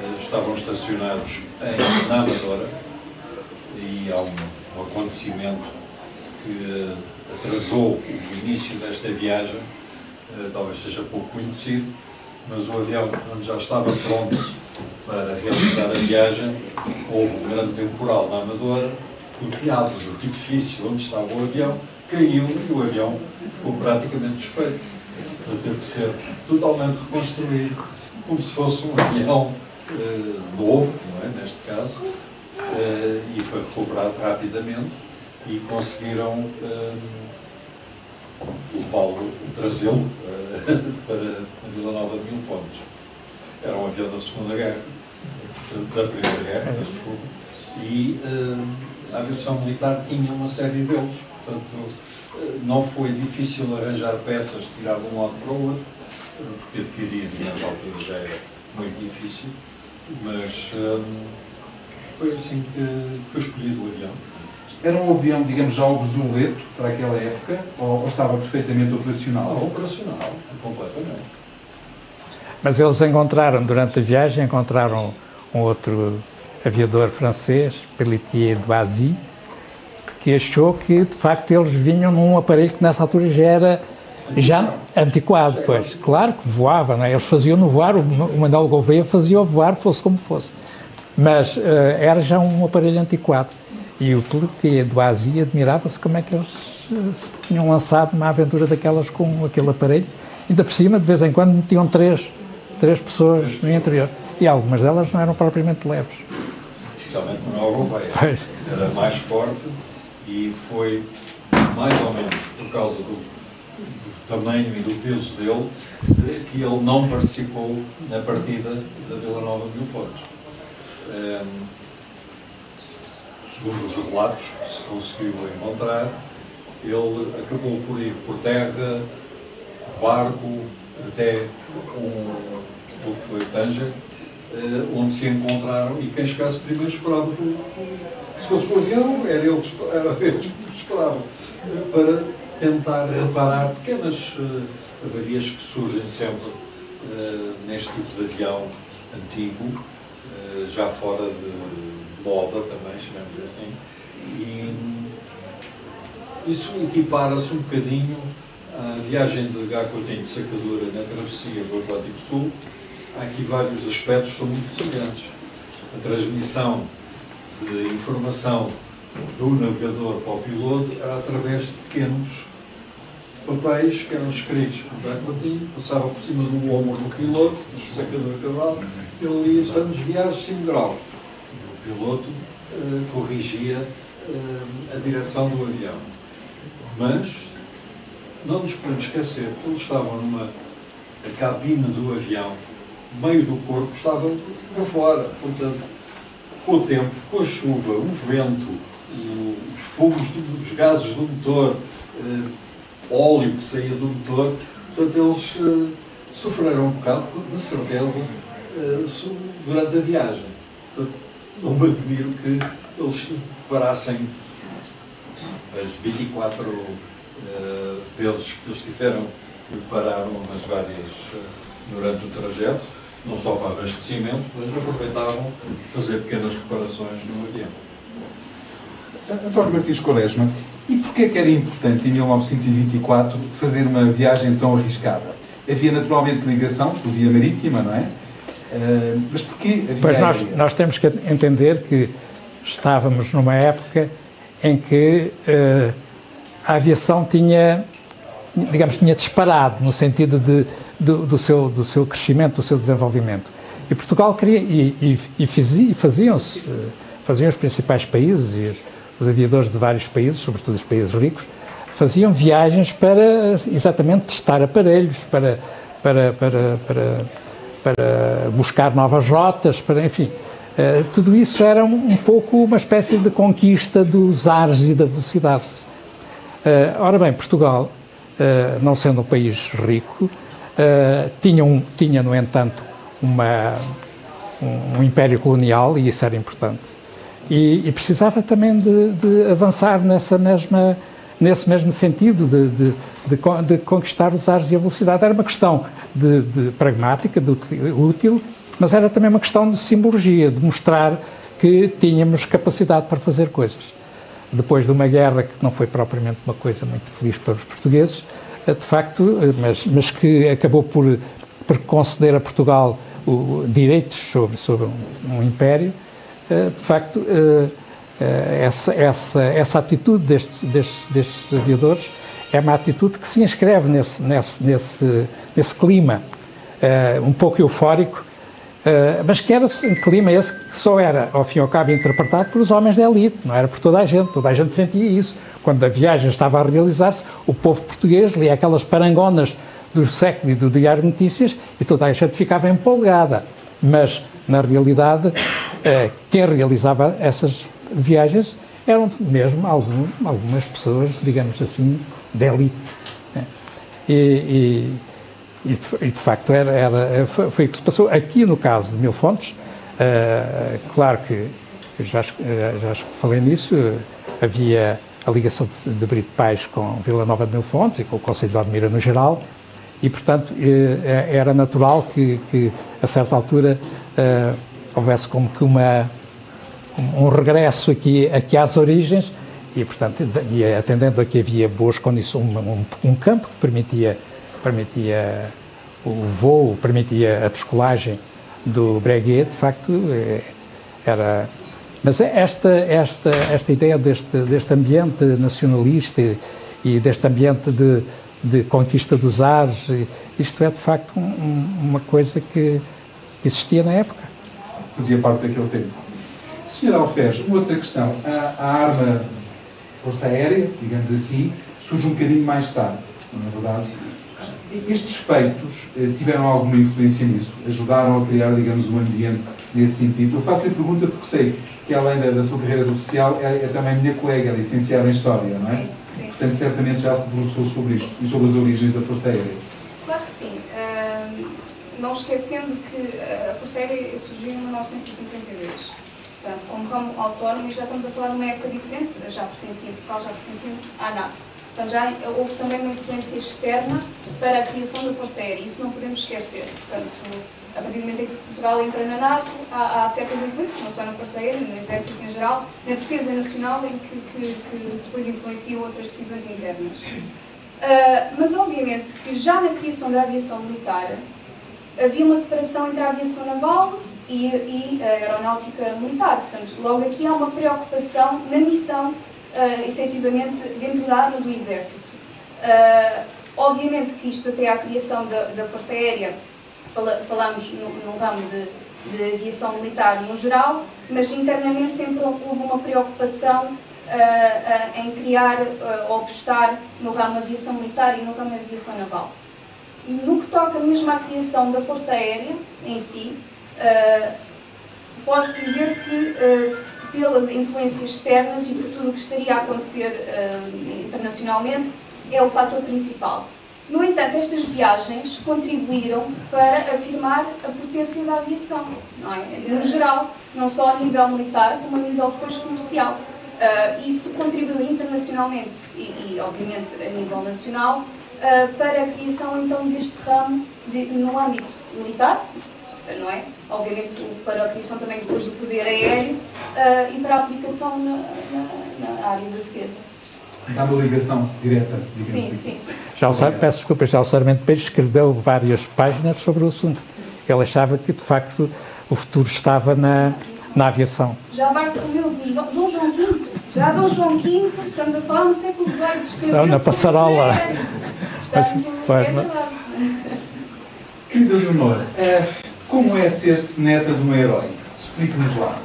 Eh, estavam estacionados em, na Amadora e há um, um acontecimento que atrasou o início desta viagem, eh, talvez seja pouco conhecido, mas o avião, quando já estava pronto para realizar a viagem, houve um grande temporal na Amadora, o telhado do edifício onde estava o avião caiu e o avião ficou praticamente desfeito. Então teve que ser totalmente reconstruído, como se fosse um avião novo, não é? neste caso, uh, e foi recuperado rapidamente e conseguiram uh, levá-lo, trazê-lo para a Vila Nova de Mil Fontes. Era um avião da Segunda Guerra da Primeira Guerra, é. desculpa, e a aviação militar tinha uma série deles. Portanto, não foi difícil arranjar peças, tirar de um lado para o outro, porque adquirir nessa altura já era muito difícil, mas foi assim que foi escolhido o avião. Era um avião, digamos, já obsoleto para aquela época ou, ou estava perfeitamente operacional? Não, operacional, completamente. Mas eles encontraram, durante a viagem, encontraram um outro aviador francês, Pelletier Doisy, que achou que, de facto, eles vinham num aparelho que nessa altura já era já antiquado, pois. Claro que voava, não é? eles faziam no voar, o Manuel Gouveia fazia-o voar, fosse como fosse. Mas uh, era já um aparelho antiquado. E o Pelletier Doisy admirava-se como é que eles uh, se tinham lançado uma aventura daquelas com aquele aparelho. Ainda por cima, de vez em quando, metiam três, três pessoas no interior. E algumas delas não eram propriamente leves. Especialmente Manuel Gouveia. Era mais forte e foi mais ou menos por causa do, do, tamanho e do peso dele que ele não participou na partida da Vila Nova de Mil Fontes. Um, segundo os relatos que se conseguiu encontrar, ele acabou por ir por terra, barco, até um, o que foi Tanger, uh, onde se encontraram e quem chegasse primeiro esperava que, se fosse o avião, era ele que esperava, uh, para tentar reparar pequenas uh, avarias que surgem sempre neste tipo de avião antigo, já fora de moda também, chamamos assim, e isso equipara-se um bocadinho à viagem de Gacotinho de Sacadura na travessia do Atlântico Sul, há aqui vários aspectos que são muito semelhantes. a transmissão de informação do navegador para o piloto era através de pequenos papéis que eram escritos com um passavam por cima do ombro do piloto, do secador cavalo, ele lia estamos viagens 5 graus. E o piloto uh, corrigia uh, a direção do avião. Mas não nos podemos esquecer que eles estavam numa cabine do avião, meio do corpo estava para fora. Portanto, com o tempo, com a chuva, o vento, os fumos, os gases do motor, uh, óleo que saía do motor, portanto, eles uh, sofreram um bocado, de certeza, uh, durante a viagem. Portanto, não me admiro que eles parassem as 24 uh, vezes que eles tiveram que pararam nas várias durante o trajeto, não só para abastecimento, mas aproveitavam fazer pequenas reparações no avião. António Martins Quaresma, e porquê que era importante, em 1924, fazer uma viagem tão arriscada? Havia naturalmente ligação por via marítima, não é? Uh, mas porquê a Pois nós, nós temos que entender que estávamos numa época em que uh, a aviação tinha, digamos, tinha disparado no sentido de, do, do, seu, do seu crescimento, do seu desenvolvimento. E Portugal queria, e, e, e faziam-se, faziam os principais países e os, os aviadores de vários países, sobretudo os países ricos, faziam viagens para exatamente testar aparelhos, para, para, para, para, para buscar novas rotas, para, enfim. Uh, tudo isso era um, um, pouco uma espécie de conquista dos ares e da velocidade. Uh, ora bem, Portugal, uh, não sendo um país rico, tinha, um, tinha, no entanto, uma, um, um império colonial e isso era importante e, e precisava também de, de, avançar nessa mesma, nesse mesmo sentido de, de, de, conquistar os ares e a velocidade. Era uma questão de, pragmática, de útil, mas era também uma questão de simbologia, de mostrar que tínhamos capacidade para fazer coisas. Depois de uma guerra que não foi propriamente uma coisa muito feliz para os portugueses, eh, de facto, eh, mas, mas que acabou por, por conceder a Portugal o, direitos sobre, sobre um, um império, de facto, eh, eh, essa, essa, essa atitude destes, destes, destes aviadores é uma atitude que se inscreve nesse, nesse, nesse, nesse clima um pouco eufórico, mas que era um clima esse que só era, ao fim e ao cabo, interpretado por os homens da elite, não era por toda a gente, toda a gente sentia isso. Quando a viagem estava a realizar-se, o povo português lia aquelas parangonas do século e do Diário de Notícias e toda a gente ficava empolgada. Mas na realidade, eh, quem realizava essas viagens eram mesmo algum, algumas pessoas, digamos assim, de elite. Né? E, e, e, de, facto era, era, foi, o que se passou. Aqui no caso de Mil Fontes, uh, claro que já, já falei nisso, havia a ligação de, de Brito Pais com Vila Nova de Mil Fontes e com o Conselho de Admira no geral, e portanto eh, era natural que, que a certa altura uh, houvesse como que uma, um regresso aqui, aqui às origens e, portanto, e atendendo a que havia boas condições, um, um campo que permitia, permitia o voo, permitia a descolagem do Breguet, de facto, eh, era... Mas esta, esta, esta ideia deste, deste ambiente nacionalista e, e deste ambiente de, de conquista dos ares, isto é, de facto, um, uma coisa que existia na época. Fazia parte daquele tempo. Senhor Alfés, uma outra questão. A, a arma Força Aérea, digamos assim, surge um bocadinho mais tarde, não é verdade? Estes feitos eh, tiveram alguma influência nisso? Ajudaram a criar, digamos, um ambiente nesse sentido? Eu faço-lhe a pergunta porque sei que, além da, da sua carreira de oficial, é, é, também minha colega, é licenciada em História, não é? Sim, sim. Portanto, certamente já se debruçou sobre isto e sobre as origens da Força Aérea. Não esquecendo que a Força Aérea surgiu em 1952. Portanto, como ramo autónomo, já estamos a falar de uma época diferente, já pertencia, Portugal já pertencia à NATO. Portanto, já houve também uma influência externa para a criação da Força Aérea, isso não podemos esquecer. Portanto, a partir do momento em que Portugal entra na NATO, há, há certas influências, não só na Força Aérea, no Exército em geral, na defesa nacional, em que, que, que depois influenciam outras decisões internas. Uh, mas, obviamente, que já na criação da aviação militar, havia uma separação entre a aviação naval e, e a aeronáutica militar. Portanto, logo aqui há uma preocupação na missão, uh, efetivamente, dentro da arma do Exército. Uh, obviamente que isto até à criação da, da Força Aérea, fala, falamos no, no ramo de, de, aviação militar no geral, mas internamente sempre houve uma preocupação uh, em criar ou apostar no ramo aviação militar e no ramo aviação naval. No que toca mesmo à criação da Força Aérea em si, posso dizer que pelas influências externas e por tudo o que estaria a acontecer internacionalmente, é o fator principal. No entanto, estas viagens contribuíram para afirmar a potência da aviação, é? no geral, não só a nível militar, como a nível depois comercial. Uh, isso contribuiu internacionalmente e, e, obviamente, a nível nacional uh, para a criação então deste ramo de, no âmbito militar, não é? Obviamente para a criação também depois do poder aéreo uh, e para a aplicação na, na, na área da defesa. Há uma ligação direta, digamos sim, assim. Sim, sim. Já o, peço desculpa, já o Sarmento Peixe escreveu várias páginas sobre o assunto. Ele achava que, de facto, o futuro estava na, na aviação. Já Bartolomeu, Dom João V, já Dom João V, estamos a falar no século XVIII, escreveu na passarola. Mas, é Querida Leonor, é, como é ser-se neta de um herói? Explique-nos lá.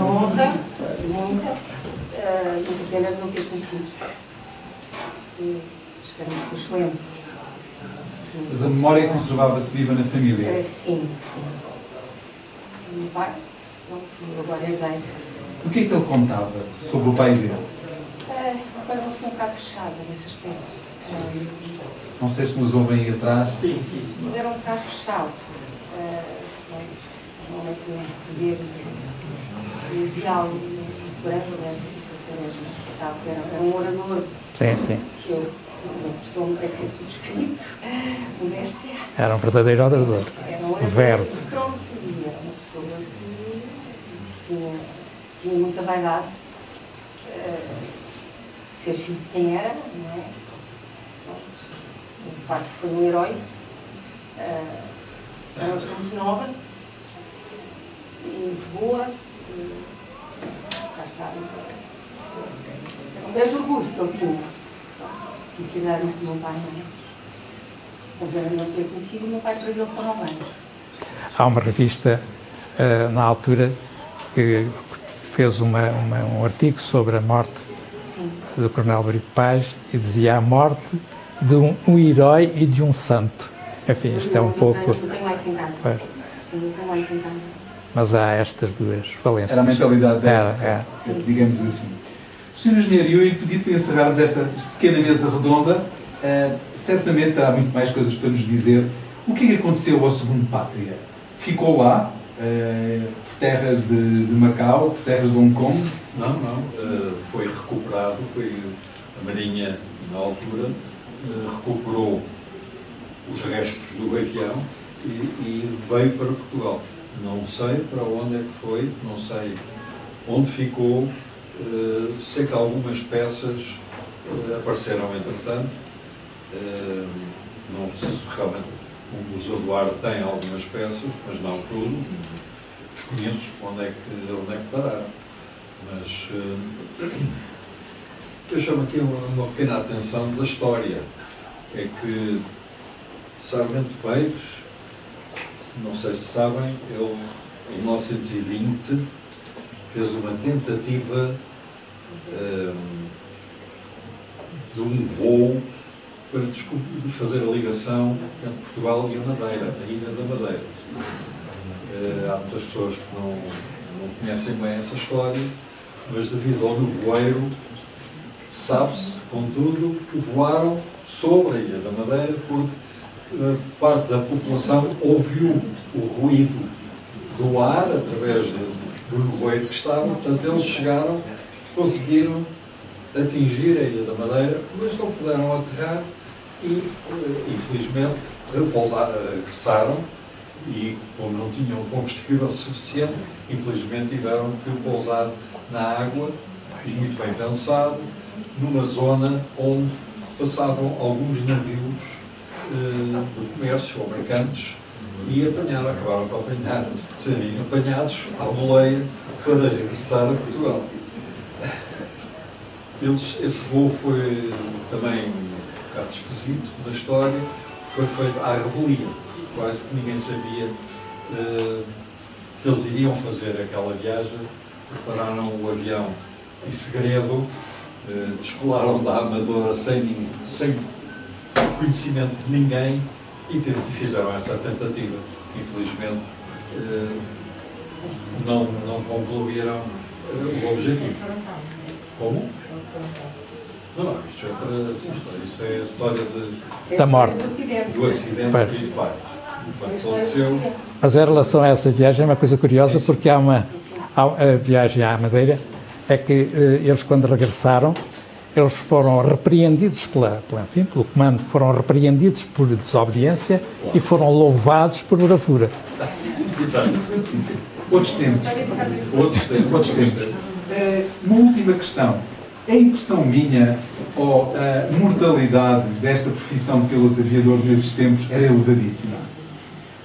Honra, honra uh, muito pena de não ter conhecido. E espero que foi excelente. Mas a memória conservava-se viva na família? Uh, sim, sim. O meu pai. O que é que ele contava sobre o pai dele? Uh, o pai foi um bocado fechado nesse aspecto. Não sei se nos ouvem aí atrás. Sim, sim. Mas era um bocado fechado. Uh, não é que poder de diálogo branco, sabe? Era, era um orador. Sim, sim. Que eu, uma pessoa não tem que ser tudo escrito, modéstia. Era um verdadeiro orador. Era um orador. Verde. Pronto, e era uma pessoa que tinha, tinha muita vaidade. Uh, ser filho de quem era, não é? De facto, foi um herói. Uh, era uma pessoa muito nova e muito boa. E, cá está um grande orgulho que ele tinha. E que dar isso do meu pai, não é? Obviamente não ter conhecido, meu pai perdeu por 9 anos. Há uma revista, uh, na altura, que fez uma, uma, um artigo sobre a morte Sim. do Coronel Brito Paz e dizia a morte de um, um herói e de um santo. Enfim, isto é um não, pouco. Não tenho mais em casa. Pois. Sim, não tenho mais em casa. Mas há estas duas valências. Era a mentalidade dela, era, era. Sim, digamos sim. assim. Sr. Engenheiro, eu ia pedir para encerrarmos esta pequena mesa redonda. Uh, certamente há muito mais coisas para nos dizer. O que é que aconteceu ao segundo Pátria? Ficou lá, uh, terras de, de, Macau, terras de Hong Kong? Não, não. Uh, foi recuperado, foi a Marinha, na altura, recuperou os restos do avião e, e veio para Portugal. Não sei para onde é que foi, não sei onde ficou, Uh, sei que algumas peças uh, apareceram entretanto. Uh, não se, realmente o Museu do Ar tem algumas peças, mas não tudo. Desconheço onde é que, onde é que pararam. Mas eu chamo aqui uma, pequena atenção da história. É que Sarmento Peitos, não sei se sabem, ele em 1920 fez uma tentativa um, de um voo para fazer a ligação entre Portugal e a Madeira, a Ilha da Madeira. Uh, há muitas pessoas que não, não conhecem bem essa história, mas devido ao nevoeiro, sabe-se, contudo, que voaram sobre a Ilha da Madeira porque uh, parte da população ouviu o ruído do ar através do nevoeiro que estava, portanto eles chegaram, conseguiram atingir a Ilha da Madeira, mas não puderam aterrar e, eh, infelizmente, regressaram e, como não tinham combustível suficiente, infelizmente tiveram que pousar na água, e muito bem pensado, numa zona onde passavam alguns navios eh, de comércio ou mercantes e apanharam, acabaram por apanhar, serem apanhados à boleia para regressar a Portugal. Eles, esse voo foi também um bocado esquisito da história, foi feito à revelia, quase que ninguém sabia uh, que eles iriam fazer aquela viagem, prepararam o avião em segredo, uh, descolaram da Amadora sem, sem conhecimento de ninguém e fizeram essa tentativa. Infelizmente, uh, não, não concluíram o objetivo. Como? Não, não, isto é para. Isso é a história de, da morte. Do acidente de faleceu. Mas em relação a essa viagem é uma coisa curiosa porque há uma há a viagem à Madeira é que eh, eles quando regressaram eles foram repreendidos pela, pela, enfim, pelo comando, foram repreendidos por desobediência e foram louvados por bravura. Exato. Outros tempos. Outros tempos. Outros tempos. Uh, uma última questão. É impressão minha ou a mortalidade desta profissão de piloto aviador nesses tempos era elevadíssima?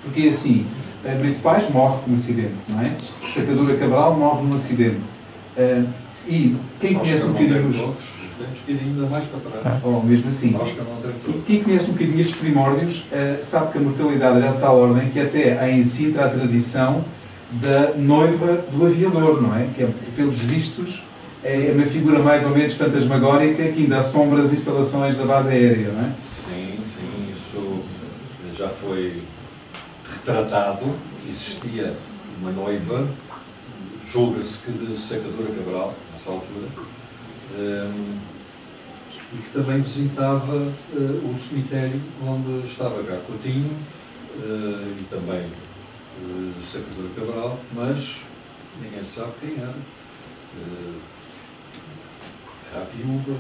Porque assim, a Brito Pais morre num acidente, não é? Sacadura Cabral morre num acidente. Uh, e quem conhece um bocadinho os. Temos que ir ainda mais para trás. Oh, mesmo assim. Quem conhece um bocadinho estes primórdios uh, sabe que a mortalidade era de tal ordem que até há em Sintra a tradição da noiva do aviador, não é? Que é, pelos vistos, é uma figura mais ou menos fantasmagórica que ainda assombra as instalações da base aérea, não é? Sim, sim, isso já foi retratado. Existia uma noiva, julga-se que de Secadora Cabral, nessa altura, um, e que também visitava uh, o cemitério onde estava Gacotinho uh, e também uh, Secadora Cabral, mas ninguém sabe quem era. Uh, era a viúva,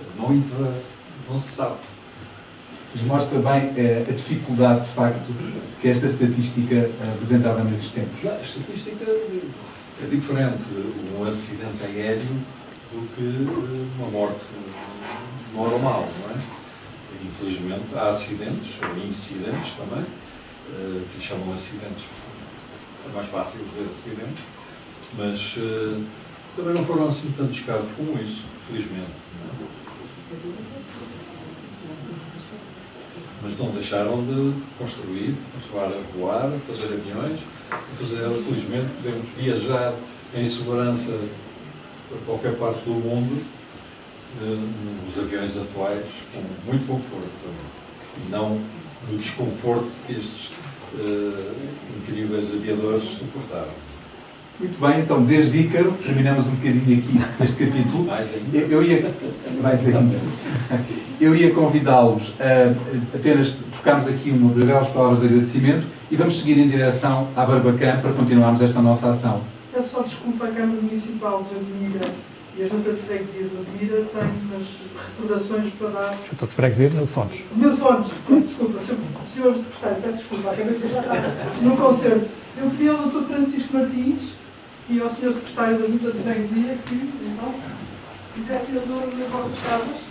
a noiva, não se sabe. Mostra bem a dificuldade, de facto, que esta estatística apresentava nesses tempos. a estatística é diferente. Um acidente aéreo do que uma morte normal, não é? Infelizmente há acidentes, ou incidentes também, eh, que chamam acidentes. É mais fácil dizer acidente, mas também não foram assim tantos casos como isso, felizmente. Não é? Mas não deixaram de construir, continuar a voar, fazer aviões, fazer, felizmente, podemos viajar em segurança para qualquer parte do mundo, uh, os aviões atuais, com muito conforto. E não no desconforto que estes uh, incríveis aviadores suportaram. Muito bem, então desde Ícaro, terminamos um bocadinho aqui este capítulo. Eu ia, mais ainda. Eu ia convidá-los a apenas tocarmos aqui uma breves palavras de agradecimento e vamos seguir em direção à Barbacã para continuarmos esta nossa ação. Eu só desculpa a Câmara Municipal de Admira e a Junta de Freguesia de Admira tem umas recordações para dar. Junta de Freguesia de Mil Fontes. Mil Fontes, desculpa, senhor Secretário, peço desculpa, a cabeça já está no concerto. Eu pedi ao Dr. Francisco Martins e ao Sr. Secretário da Junta de Freguesia que, então, fizessem as honras das vossas casas.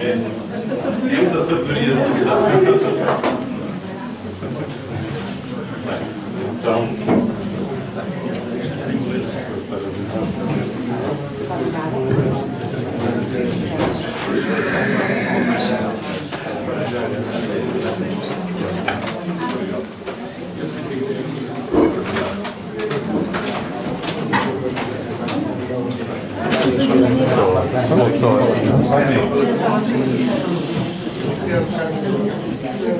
É, é muita sabedoria. Então.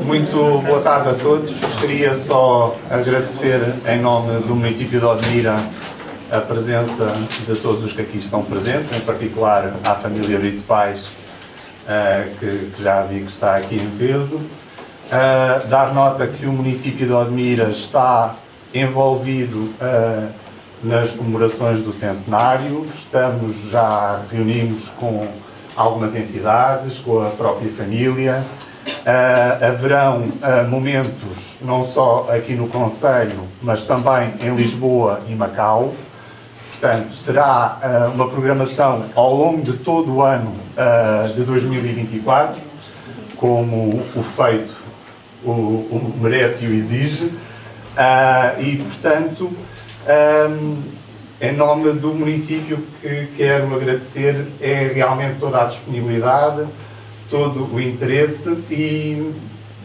Muito boa tarde a todos. Queria só agradecer em nome do município de Odmira a presença de todos os que aqui estão presentes, em particular à família Brito Pais, uh, que, que, já vi que está aqui em peso. Uh, dar nota que o município de Odmira está envolvido uh, nas comemorações do centenário. Estamos já reunimos com algumas entidades, com a própria família. Uh, haverão uh, momentos não só aqui no Conselho, mas também em Lisboa e Macau. Portanto, será uh, uma programação ao longo de todo o ano de 2024, como o feito o, o merece e o exige. e, portanto, em nome do município que quero agradecer é realmente toda a disponibilidade, todo o interesse e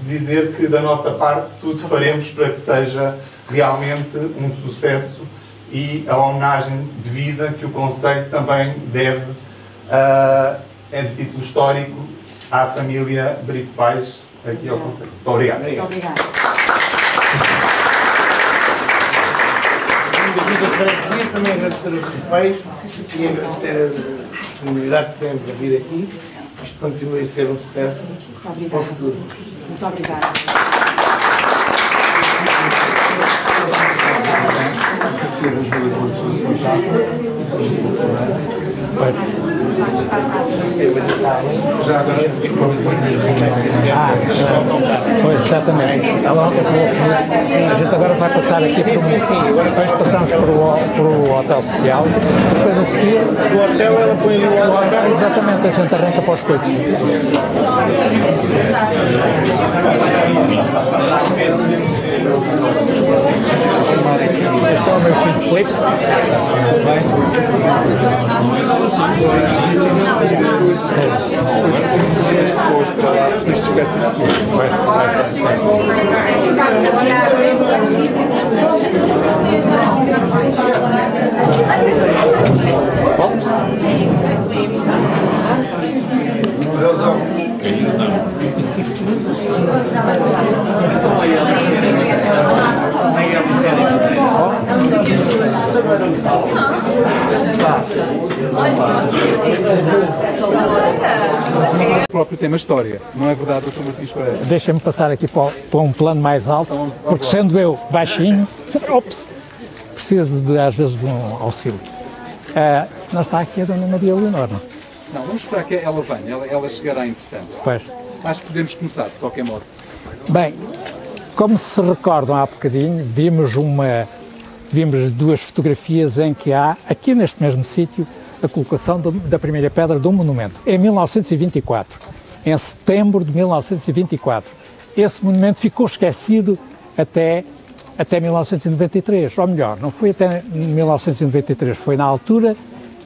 dizer que da nossa parte tudo faremos para que seja realmente um sucesso e a homenagem de vida que o Conselho também deve, uh, em título histórico, à família Brito Pais aqui ao Conselho. Muito obrigado. Muito obrigado. também agradecer aos seus pais e agradecer a disponibilidade sempre a vir aqui isto continue a ser um sucesso para o futuro. Muito obrigada. Já agora Ah, pois, exatamente. A gente agora vai passar aqui por um. Depois passamos por o, hotel social. Depois a seguir. O hotel ela põe ali o hotel. Exatamente, a gente arranca para os coitos. Este é o Felipe. As pessoas para lá, se dispersa-se tudo. Vai, vai, O próprio tema história, não é verdade, Dr. Martins Pereira? Deixa-me passar aqui para, para, um plano mais alto, então porque sendo eu baixinho, ops, preciso de, às vezes de um auxílio. Uh, não está aqui a Dona Maria Leonor, não? Não, vamos esperar que ela venha, ela, ela chegará entretanto. Pois. Acho que podemos começar, de qualquer modo. Bem, como se recordam há bocadinho, vimos uma vimos duas fotografias em que há, aqui neste mesmo sítio, a colocação do, da primeira pedra do monumento, em 1924, em setembro de 1924. Esse monumento ficou esquecido até, até 1993, ou melhor, não foi até 1993, foi na altura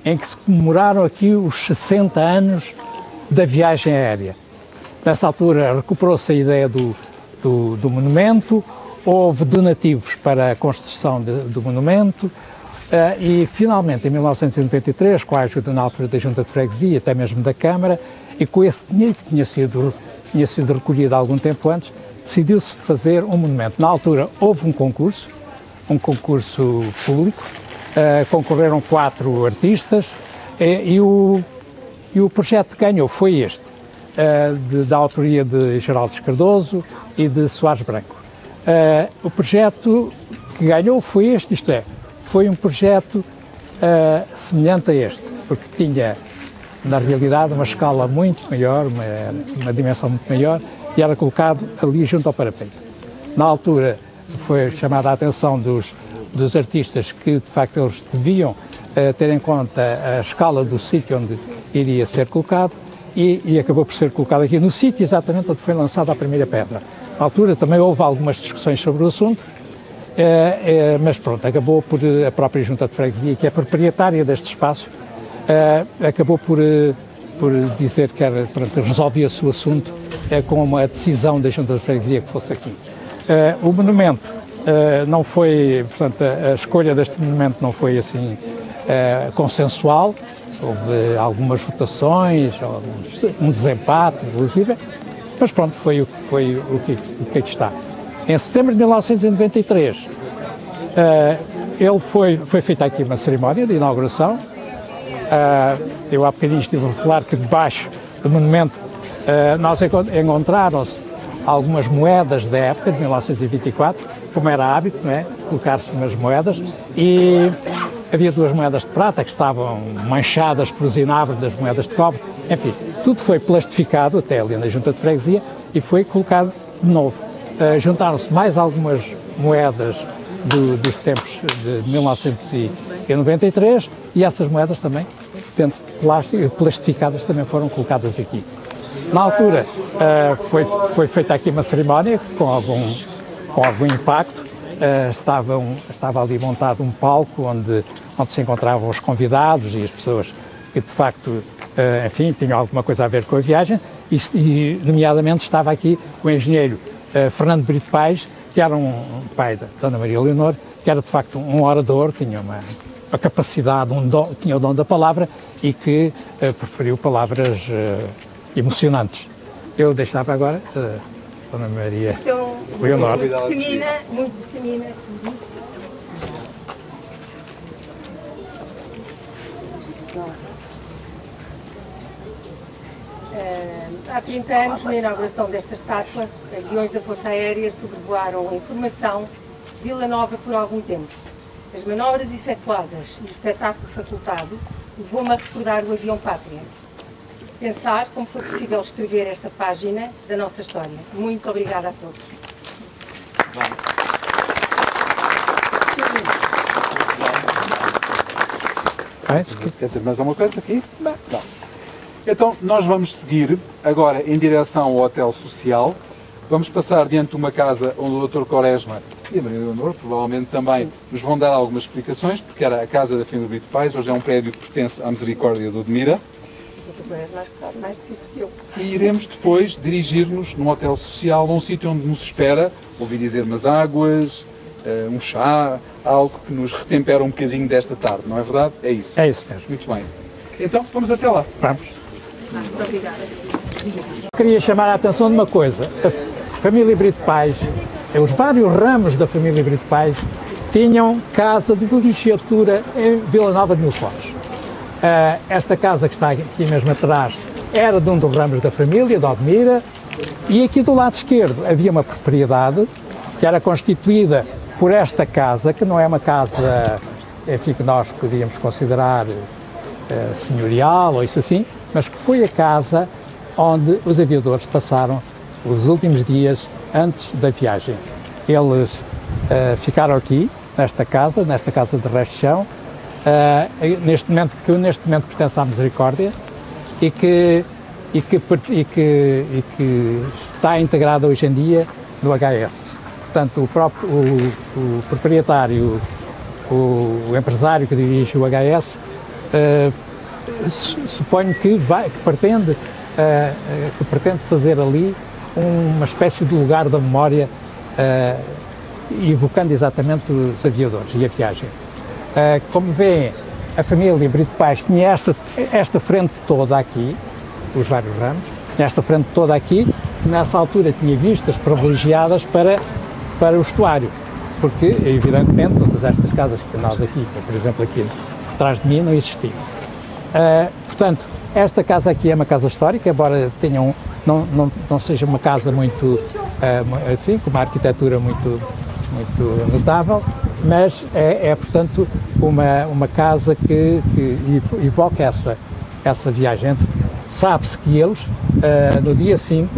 em que se comemoraram aqui os 60 anos da viagem aérea. Nessa altura recuperou-se a ideia do, do, do monumento, houve donativos para a construção de, do monumento uh, e, finalmente, em 1993, com a ajuda na altura da Junta de Freguesia, até mesmo da Câmara, e com esse dinheiro que tinha sido, tinha sido recolhido há algum tempo antes, decidiu-se fazer um monumento. Na altura houve um concurso, um concurso público, uh, concorreram quatro artistas e, e, o, e o projeto que ganhou foi este, uh, de, da autoria de Geraldo Cardoso e de Soares Branco. Uh, o projeto que ganhou foi este, isto é, foi um projeto semelhante a este, porque tinha, na realidade, uma escala muito maior, uma, uma, dimensão muito maior, e era colocado ali junto ao parapeito. Na altura foi chamada a atenção dos, dos artistas que, de facto, eles deviam uh, ter em conta a escala do sítio onde iria ser colocado, e, e acabou por ser colocado aqui no sítio exatamente onde foi lançada a primeira pedra. Na altura também houve algumas discussões sobre o assunto, eh, eh, mas pronto, acabou por a própria Junta de Freguesia, que é proprietária deste espaço, acabou por, por dizer que era, resolvia-se o assunto com uma decisão da Junta de Freguesia que fosse aqui. o monumento não foi, portanto, a, escolha deste monumento não foi assim consensual, houve algumas votações, um desempate, inclusive, mas pronto, foi, o, foi o, que, o que aqui está. Em setembro de 1993, uh, eh, ele foi, foi feita aqui uma cerimónia de inauguração. Eu há bocadinho estive a falar que debaixo do monumento nós encontraram-se algumas moedas da época, de 1924, como era hábito, não é? colocar-se umas moedas, e havia duas moedas de prata que estavam manchadas por inabres das moedas de cobre, enfim, tudo foi plastificado, até ali na Junta de Freguesia, e foi colocado de novo. Uh, Juntaram-se mais algumas moedas do, dos tempos de 1993 e essas moedas também, dentro de plástico, plastificadas, também foram colocadas aqui. Na altura uh, foi, foi feita aqui uma cerimónia com algum, com algum impacto. Uh, estavam, estava ali montado um palco onde, onde se encontravam os convidados e as pessoas que de facto, uh, enfim, tinham alguma coisa a ver com a viagem. E, e nomeadamente estava aqui o engenheiro Fernando Brito Paes, que era um pai da Dona Maria Leonor, que era de facto um orador, tinha uma, uma capacidade, um dom, tinha o dom da palavra e que preferiu palavras emocionantes. Eu deixava agora uh, Dona Maria Leonor. Pequenina, muito pequenina. Uh, há 30 anos, na inauguração desta estátua, aviões da Força Aérea sobrevoaram em formação Vila Nova por algum tempo. As manobras efetuadas e o espetáculo facultado levou-me a recordar o avião Pátria, pensar como foi possível escrever esta página da nossa história. Muito obrigada a todos. Quer dizer mais alguma coisa aqui? Não. Não. Então, nós vamos seguir agora em direção ao Hotel Social. Vamos passar diante de uma casa onde o Dr. Quaresma e a Maria Leonor provavelmente também nos vão dar algumas explicações, porque era a casa da Filha do Brito Pais, hoje é um prédio que pertence à Misericórdia do eu. E iremos depois dirigir-nos num hotel social, num sítio onde nos espera, ouvi dizer umas águas, um chá, algo que nos retempera um bocadinho desta tarde, não é verdade? É isso. É isso mesmo. Muito bem. Então, vamos até lá. Vamos. Muito obrigada. Queria chamar a atenção de uma coisa. A família Brito Pais, os vários ramos da família Brito Pais, tinham casa de colegiatura em Vila Nova de Mil Fontes. Uh, esta casa que está aqui mesmo atrás era de um dos ramos da família, de Odmira, e aqui do lado esquerdo havia uma propriedade que era constituída por esta casa, que não é uma casa, enfim, que nós podíamos considerar uh, senhorial ou isso assim, mas que foi a casa onde os aviadores passaram os últimos dias antes da viagem. Eles uh, ficaram aqui, nesta casa, nesta casa de resto de chão, uh, neste momento, que neste momento pertence à Misericórdia e que, e que, e que, e que está integrada hoje em dia no HS. Portanto, o próprio o, o proprietário, o, o, empresário que dirige o HS, uh, eh, suponho que, vai, que, pretende, uh, que pretende fazer ali uma espécie de lugar da memória, uh, evocando exatamente os aviadores e a viagem. Uh, como vêem, a família Brito Pais tinha esta, esta frente toda aqui, os vários ramos, esta frente toda aqui, nessa altura tinha vistas privilegiadas para, para o estuário, porque, evidentemente, todas estas casas que nós aqui, por exemplo, aqui por trás de mim, não existiam. Uh, portanto, esta casa aqui é uma casa histórica, embora tenha um, não, não, não seja uma casa muito, uh, enfim, com uma arquitetura muito, muito notável, mas é, é portanto uma, uma casa que, que evoca essa, essa viajante. Sabe-se que eles, uh, no dia 5,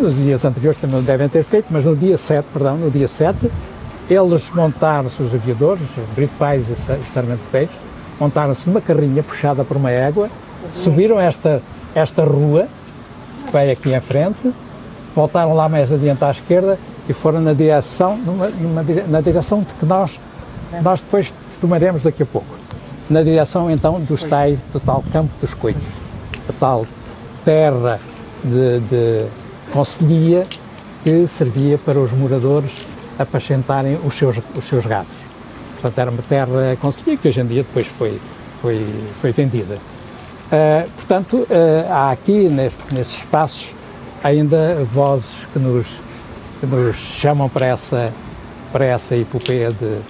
nos dias anteriores também devem ter feito, mas no dia 7, perdão, no dia 7, eles montaram-se, os aviadores, Brito Pais e Sarmento Peixe, montaram-se numa carrinha puxada por uma égua, subiram esta, esta rua, que vai aqui em frente, voltaram lá mais adiante à esquerda e foram na direção, numa, numa, na direção de que nós, nós depois tomaremos daqui a pouco. Na direção então do, estai, do tal Campo dos Coelhos, a tal terra de, de conselhia que servia para os moradores apacentarem os seus, os seus gados. Portanto, era uma terra conselhia que hoje em dia depois foi, foi, foi vendida. Uh, portanto, uh, há aqui neste, nestes espaços ainda vozes que nos que nos chamam para essa, para essa epopeia de,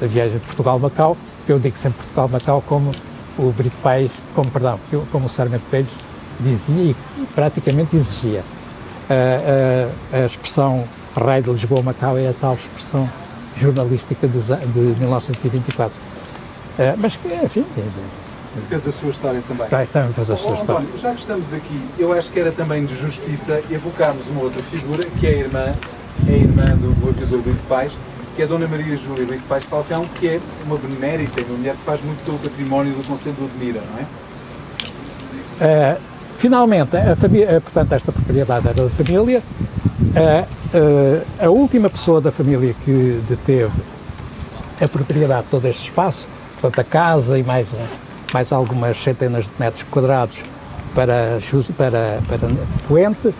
da viagem de Portugal-Macau. Eu digo sempre Portugal-Macau como o Brito País, como, perdão, como o Sarmento Pérez dizia e praticamente exigia. A, a, a expressão Rei de Lisboa-Macau é a tal expressão jornalística de, de 1924. Uh, mas que, enfim, Fez a sua história também. Tá, também fez a sua Oh, história. António, já que estamos aqui, eu acho que era também de justiça evocarmos uma outra figura, que é a irmã, é a irmã do, do aviador Brito Pais, que é a Dona Maria Júlia Brito Pais Falcão, que é uma benemérita, uma mulher que faz muito pelo património do Conselho de Odmira, não é? Uh, finalmente, a família, portanto, esta propriedade era da família. Uh, uh, a última pessoa da família que deteve a propriedade de todo este espaço, portanto, a casa e mais, mais algumas centenas de metros quadrados para, para, para Poente,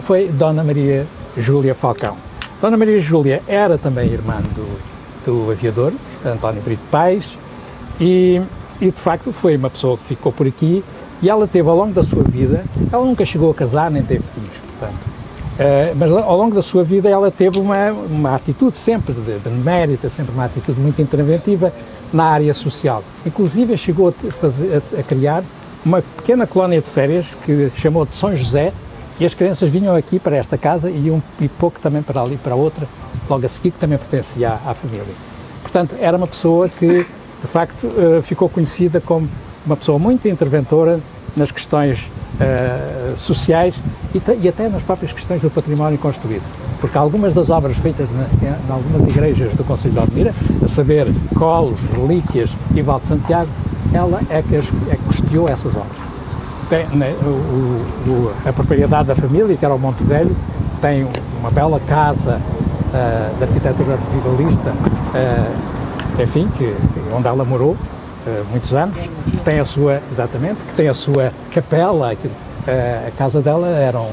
foi Dona Maria Júlia Falcão. Dona Maria Júlia era também irmã do, do aviador, António Brito Pais, e, e de facto foi uma pessoa que ficou por aqui e ela teve ao longo da sua vida, ela nunca chegou a casar nem teve filhos, portanto, uh, mas ao longo da sua vida ela teve uma, uma atitude sempre de benemérita, sempre uma atitude muito interventiva na área social. Inclusive chegou a, fazer, a, a criar uma pequena colónia de férias que chamou de São José e as crianças vinham aqui para esta casa e um e pouco também para ali, para outra, logo a seguir, que também pertencia à, à família. Portanto, era uma pessoa que, de facto, uh, ficou conhecida como uma pessoa muito interventora nas questões uh, sociais e, e, até nas próprias questões do património construído. Porque algumas das obras feitas em algumas igrejas do Conselho de Almira, a saber, Colos, Relíquias e Val de Santiago, ela é que, as, é que custeou essas obras. Tem, né, o, o, a propriedade da família, que era o Monte Velho, tem uma bela casa uh, de arquitetura revivalista, uh, enfim, que, onde ela morou, Uh, muitos anos, tem a sua, exatamente, que tem a sua capela, que, uh, a casa dela era um,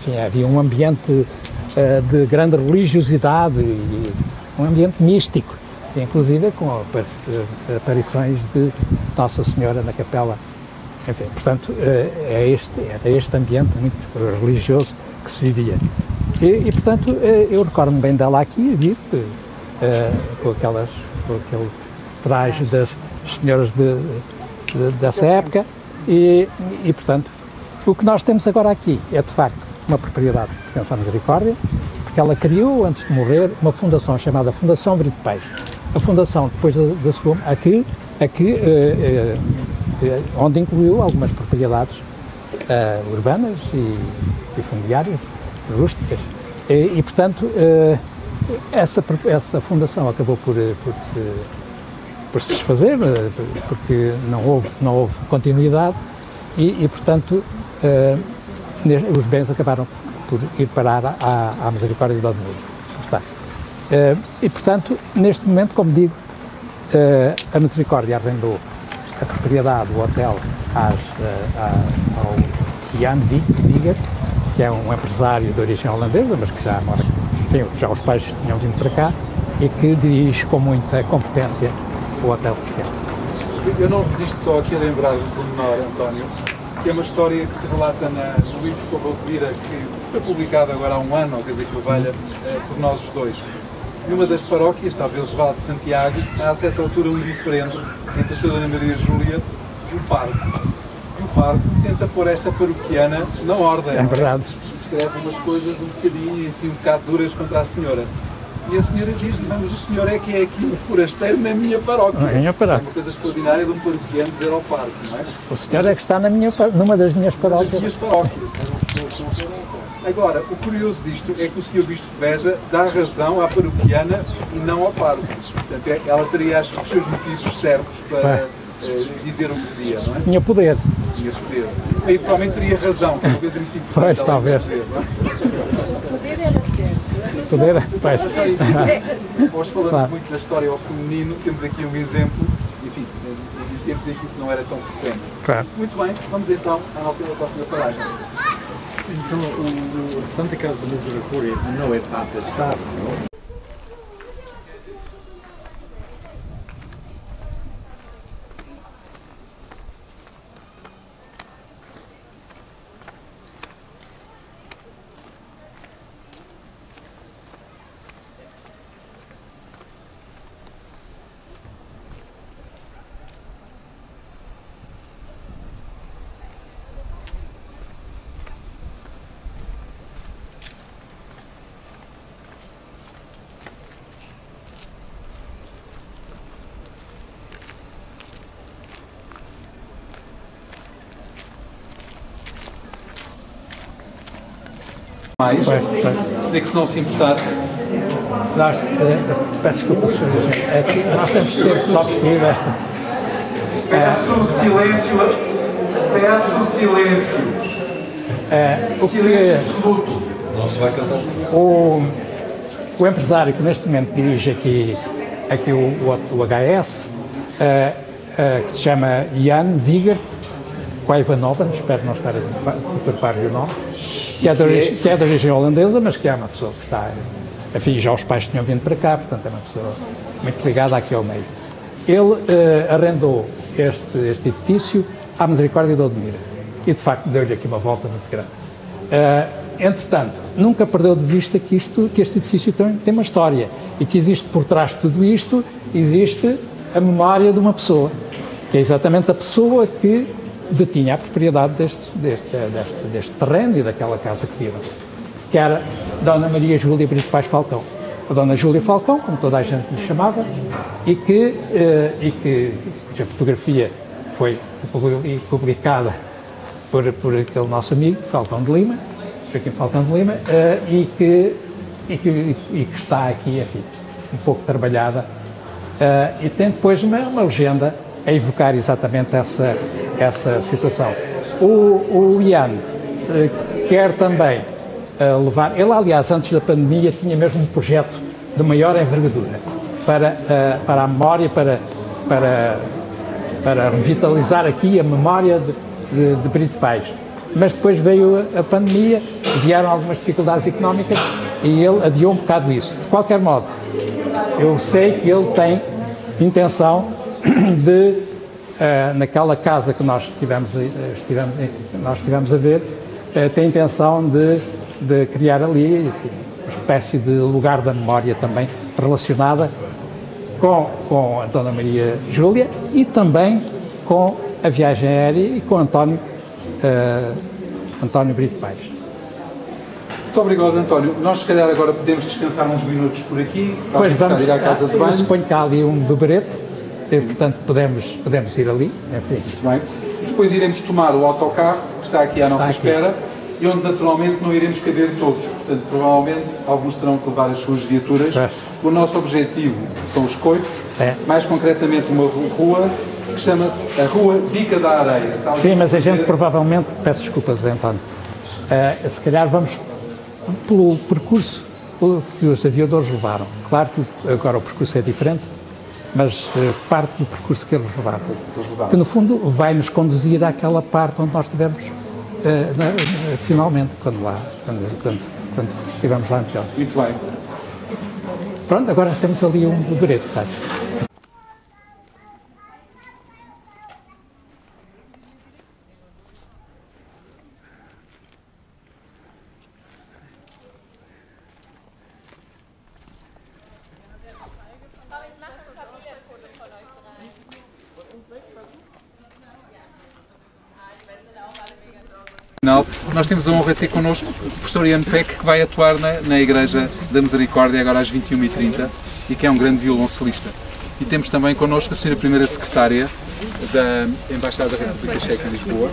enfim, havia um ambiente uh, de grande religiosidade e um ambiente místico, inclusive com aparições de Nossa Senhora na capela. Enfim, portanto, é este, era este ambiente muito religioso que se vivia. E, e portanto, eu recordo-me bem dela aqui, vir, com aquelas, com aquele traje das senhoras de, de, dessa época e, e, portanto, o que nós temos agora aqui é, de facto, uma propriedade pertence à Misericórdia, porque ela criou, antes de morrer, uma fundação chamada Fundação Brito Peixe. A fundação, depois da, da sua... aqui, aqui eh, eh, onde incluiu algumas propriedades eh, urbanas e, e fundiárias, rústicas, e, e portanto, essa, essa fundação acabou por, por se por se desfazer, porque não houve, não houve continuidade e, e portanto, uh, os bens acabaram por ir parar à, à misericórdia de Odmir. Está. Uh, e, portanto, neste momento, como digo, a misericórdia arrendou a propriedade, o hotel, às, ao Jan Viger, que é um empresário de origem holandesa, mas que já mora, enfim, já os pais tinham vindo para cá e que dirige com muita competência o Hotel Social. Eu não resisto só aqui a lembrar do menor, António, que é uma história que se relata na, no livro sobre Alvira, que foi publicado agora há um ano, ou quer dizer que o valha, eh, por nós os dois. Numa das paróquias, talvez Val de Santiago, há a certa altura um diferente entre a Sra. Dona Maria Júlia e o parque. E o parque tenta pôr esta paroquiana na ordem. É verdade. Escreve umas coisas um bocadinho, enfim, um bocado duras contra a senhora. E a senhora diz-lhe, vamos, o senhor é que é aqui o forasteiro na minha paróquia. Na minha paróquia. É uma coisa extraordinária de um paroquiano dizer ao parque, não é? O senhor é que está na minha, numa das minhas paróquias. Das minhas paróquias. Agora, o curioso disto é que o senhor Bispo de Beja dá razão à paroquiana e não ao parque. Portanto, é, ela teria os seus motivos certos para uh, dizer o que dizia, não é? Tinha poder. Tinha poder. E provavelmente teria razão, que talvez é muito importante. Pois, talvez. Poder. Poder, pois. Nós falamos claro. muito da história ao feminino, temos aqui um exemplo, enfim, em tempos em que isso não era tão frequente. Claro. Muito bem, vamos então à nossa próxima paragem. Então, o Santa Casa da Misericórdia não é parte do Estado, não? Mais, Pois, pois. de que se não se importar, Nós, eh, peço desculpa, é que nós temos que ter só percebido esta. peço silêncio, peço silêncio, Eh, o que absoluto. Não se vai cantar. o, o empresário que neste momento dirige aqui, aqui o, o, o HS, eh, eh, que se chama Jan Vigert Ivanova, espero não estar a deturpar-lhe o nome, que é, de origem, que é de origem holandesa, mas que é uma pessoa que está, enfim, já os pais tinham vindo para cá, portanto é uma pessoa muito ligada aqui ao meio. Ele eh, arrendou este, este edifício à Misericórdia de Odmira e, de facto, deu-lhe aqui uma volta muito grande. Eh, entretanto, nunca perdeu de vista que, isto, que este edifício tem, tem uma história e que existe por trás de tudo isto, existe a memória de uma pessoa, que é exatamente a pessoa que detinha a propriedade deste, deste, deste, deste terreno e daquela casa que viram, que era Dona Maria Júlia Brito Paz Falcão. A Dona Júlia Falcão, como toda a gente lhe chamava, e que, eh, e que cuja fotografia foi publi- publicada por, por aquele nosso amigo, Falcão de Lima, Joaquim Falcão de Lima, eh, e, que, e, que, e que está aqui, enfim, um pouco trabalhada, eh, e tem depois uma, uma legenda a evocar exatamente essa, essa situação. O, o Ian eh, quer também eh, levar, ele aliás antes da pandemia tinha mesmo um projeto de maior envergadura para, eh, para a memória, para, para, para revitalizar aqui a memória de, de, de Brito Pais. Mas depois veio a, a pandemia, vieram algumas dificuldades económicas e ele adiou um bocado isso. De qualquer modo, eu sei que ele tem intenção de, eh, naquela casa que nós estivemos, a- estivemos, nós estivemos a ver, eh, tem intenção de, de criar ali assim, uma espécie de lugar da memória também relacionada com, com a Dona Maria Júlia e também com a viagem aérea e com António, eh, António Brito Pais. Muito obrigado, António. Nós, se calhar, agora podemos descansar uns minutos por aqui, Pois vamos, a ir à casa de banho. suponho que há ali um beberete, e, portanto podemos, podemos ir ali, enfim. Muito bem. Depois iremos tomar o autocarro, que está aqui à nossa aqui. espera, e onde naturalmente não iremos caber todos. Portanto, provavelmente alguns terão que levar as suas viaturas. Pois. O nosso objetivo são os coitos, É. mais concretamente uma ru- rua que chama-se a Rua Bica da Areia. Alguém Sim, mas a gente provavelmente, peço desculpas, António, eh, se calhar vamos pelo percurso que os aviadores levaram. Claro que agora o percurso é diferente, mas eh, parte do percurso que eles levaram, que no fundo vai nos conduzir àquela parte onde nós estivemos eh, na- na- finalmente, quando lá, quando, quando, quando estivemos lá antes. Muito bem. Pronto, agora temos ali um beberete, sabes? Final, nós temos a honra de ter connosco o professor Ian Peck, que vai atuar na, na Igreja da Misericórdia agora às 21h30 e que é um grande violoncelista. E temos também connosco a senhora Primeira Secretária da Embaixada da República Checa em Lisboa.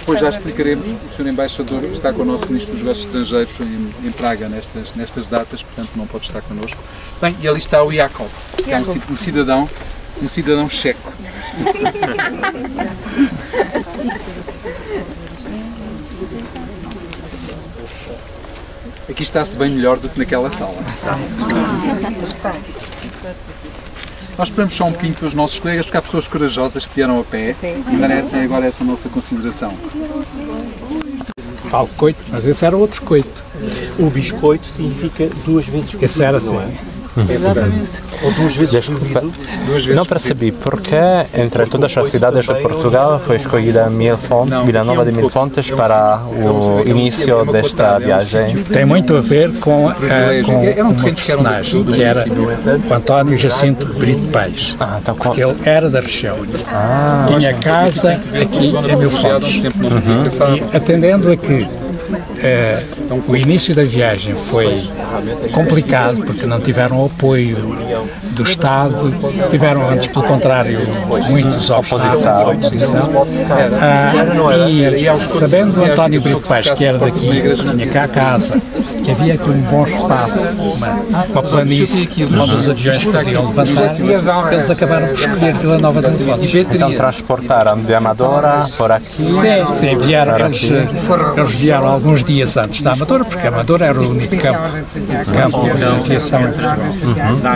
Depois já explicaremos, o senhor Embaixador está connosco, Ministro dos Negócios Estrangeiros em, em Praga nestas, nestas datas, portanto não pode estar connosco. Bem, e ali está o Jakob, que é um, um cidadão, um cidadão checo. Aqui está-se bem melhor do que naquela sala. Nós esperamos só um bocadinho para os nossos colegas, porque há pessoas corajosas que vieram a pé e merecem agora essa nossa consideração. Falo coito, mas esse era outro coito. O biscoito significa duas vezes cozido. Esse era não assim. É? Ou duas vezes cozido. Não percebi porque entre todas as cidades de Portugal foi escolhida Vila Nova de Mil Fontes para o início desta viagem. Tem muito a ver com, a, com um uma terreno que era um personagem que era o António Jacinto Brito Pais. Ah, então com- ele era da região. Tinha casa aqui em Mil Fontes. Uhum. E atendendo a que eh, o início da viagem foi complicado porque não tiveram apoio do Estado, tiveram antes, pelo contrário, muitos obstáculos à oposição. Ah, e sabendo o António Brito Paz, que era daqui, tinha cá a casa, que havia aqui um bom espaço, uma, uma planície onde os aviões poderiam levantar, eles acabaram por escolher Vila Nova de Fontes. Então transportaram de Amadora por aqui. Sim, sim, vieram, eles, eles vieram alguns dias antes da Amadora, porque a Amadora era o único campo, campo de aviação em Portugal.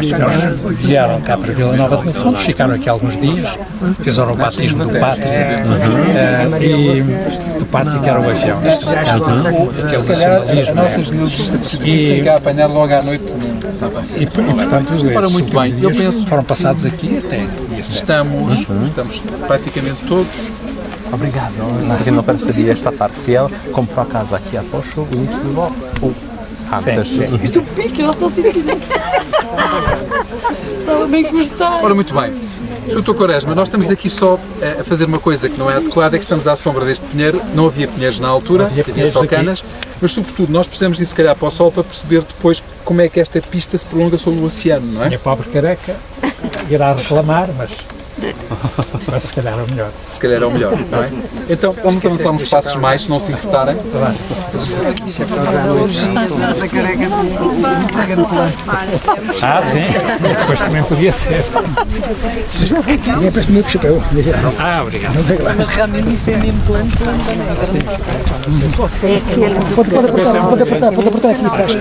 Eles vieram cá para Vila Nova de Mil Fontes, ficaram aqui alguns dias, fizeram o batismo do pátio eh, e do pátio que era o avião. Aquele nacionalismo. né? E cá apanhar logo à noite. E, e portanto, Ora, esses muito bem. Eu penso- foram passados aqui até dia 7. Estamos, estamos praticamente todos. Obrigado. Porque não percebi esta parcial. Comprou a casa aqui após o início do golpe. Ou Antes. Sim, sim. Isto pique, eu não estou sentindo. Estava bem gostar. Ora, muito bem. Doutor Quaresma, nós estamos aqui só eh, a fazer uma coisa que não é adequada, é que estamos à sombra deste pinheiro. Não havia pinheiros na altura, havia havia pinheiros só aqui. canas, mas sobretudo nós precisamos ir se calhar para o sol para perceber depois como é que esta pista se prolonga sobre o oceano, não é? Minha pobre careca irá reclamar, mas, mas se calhar é o melhor. Se calhar é o melhor, não é? Então vamos avançar uns passos mais, se não se importarem. Ah, sim. Depois também podia ser. Sempre meu chapéu. Ah, obrigado. Mas realmente isto é mesmo plano, plano. É aquele. Pode, pode apertar, pode apertar, aqui atrás.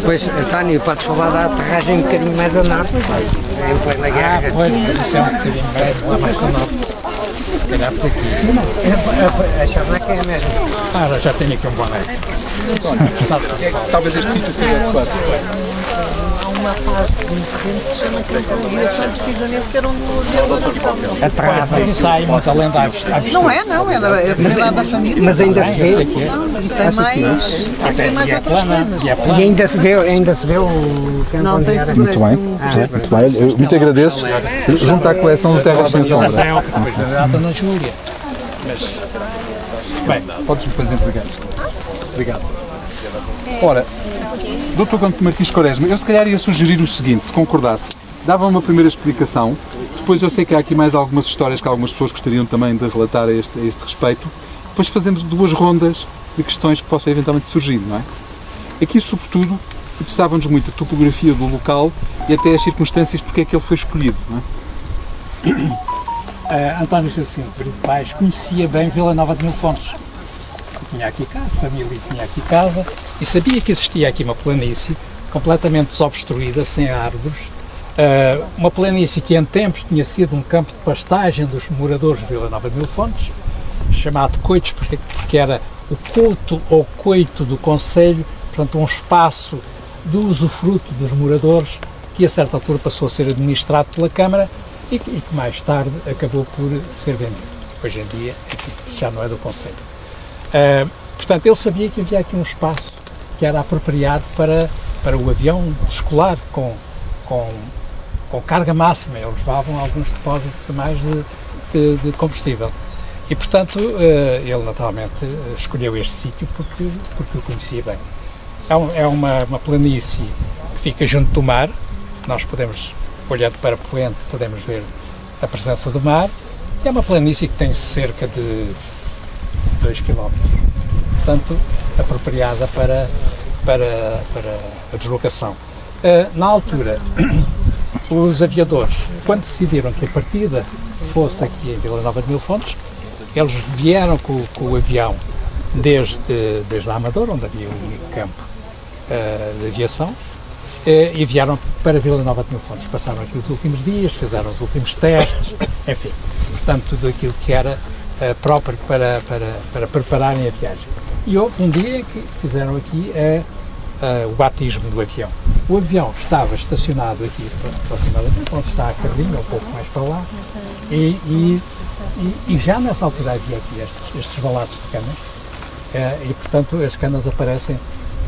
Depois, Tânia, podes falar da aterragem um bocadinho mais a norte, em plena Ah, guerra. pois, isso é um bocadinho mais, lá mais. Se calhar por aqui. A charneca é a mesma. Ah, já tenho aqui um boné. Talvez este sítio seja adequado. Há uma parte de um terreno que se chama Campo de Ligação, precisamente, que era onde o Mas isso há aí muita lenda à vista. Não é, não, é, da, é propriedade da família. Mas ainda se vê. É. Não, e tem mais, tem mais E é outras plana, coisas. e é E ainda se vê, ainda se vê o Não era. Muito bem, muito bem. Eu muito agradeço. Junto à coleção de Terras Sem Sombra. Depois da data na Júlia. Mas, bem, Podes depois entregar. Obrigado. Ora, Dr. Conto Martins Quaresma, eu se calhar ia sugerir o seguinte, se concordasse. Dava uma primeira explicação, depois eu sei que há aqui mais algumas histórias que algumas pessoas gostariam também de relatar a este, a este respeito. Depois fazemos duas rondas de questões que possam eventualmente surgir, não é? Aqui, sobretudo, interessava-nos muito a topografia do local e até as circunstâncias porque é que ele foi escolhido, não é? uh, António Jacinto Brito Pais conhecia bem Vila Nova de Mil Fontes. Tinha aqui casa, família tinha aqui casa e sabia que existia aqui uma planície completamente desobstruída, sem árvores, uh, uma planície que em tempos tinha sido um campo de pastagem dos moradores de Vila Nova de Mil Fontes, chamado Coitos, porque porque era o couto ou coito do Conselho, portanto um espaço de usufruto dos moradores que a certa altura passou a ser administrado pela Câmara e que, e que mais tarde acabou por ser vendido. Hoje em dia já não é do Conselho. Uh, portanto, ele sabia que havia aqui um espaço que era apropriado para, para o avião escolar com, com, com carga máxima. Eles levavam alguns depósitos a mais de, de, de combustível. E, portanto, uh, ele naturalmente escolheu este sítio porque, porque o conhecia bem. É, um, é uma, uma planície que fica junto do mar. Nós podemos, olhando para Poente, podemos ver a presença do mar. E é uma planície que tem cerca de 2 km. Portanto, apropriada para, para, para a deslocação. Uh, na altura, os aviadores, quando decidiram que a partida fosse aqui em Vila Nova de Mil Fontes, eles vieram com, com o avião desde, desde a Amadora, onde havia o único campo uh, de aviação, uh, e vieram para Vila Nova de Mil Fontes. Passaram aqui os últimos dias, fizeram os últimos testes, enfim, portanto, tudo aquilo que era uh, próprio para, para, para prepararem a viagem. E houve um dia que fizeram aqui o batismo do avião. O avião estava estacionado aqui aproximadamente onde está a carrinha, um pouco mais para lá, e, e, e, e já nessa altura havia aqui estes, estes valados de canas, e portanto as canas aparecem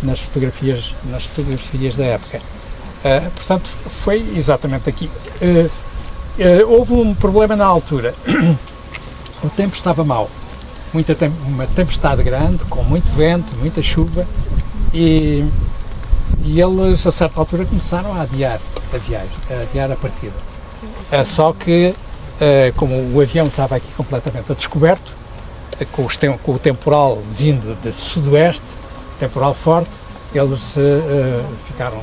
nas fotografias, nas fotografias da época. Portanto, foi exatamente aqui. Houve um problema na altura. O tempo estava mau. Muita tem uma tempestade grande, com muito vento, muita chuva, e, e eles a certa altura começaram a adiar a viagem, a adiar a partida. Eh, só que, eh, como o avião estava aqui completamente a descoberto, eh, com, tem- com o temporal vindo de sudoeste, temporal forte, eles eh, ficaram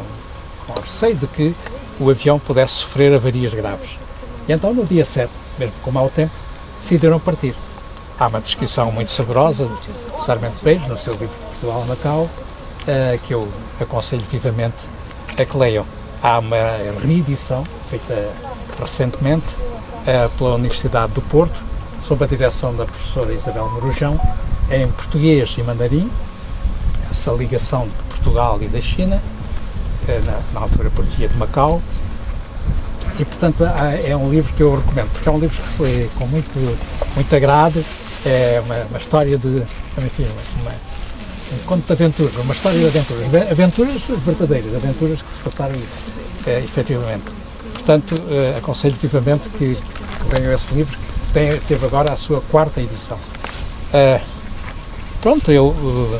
com receio de que o avião pudesse sofrer avarias graves. E então, no dia 7, mesmo com mau tempo, decidiram partir. Há uma descrição muito saborosa de Sarmento Peixe, no seu livro Portugal Macau, eh, que eu aconselho vivamente a que leiam. Há uma reedição feita recentemente eh, pela Universidade do Porto, sob a direção da professora Isabel Marujão, em português e mandarim, essa ligação de Portugal e da China, eh, na, altura partia de Macau, e portanto há- é um livro que eu recomendo, porque é um livro que se lê com muito, muito agrado, é uma, uma história de, enfim, uma, um conto de aventuras, uma história de aventuras, Ave- aventuras verdadeiras, aventuras que se passaram eh, efetivamente. Portanto, eh, aconselho vivamente que, leiam esse livro, que tem, teve agora a sua quarta edição. Eh, pronto, eu eh,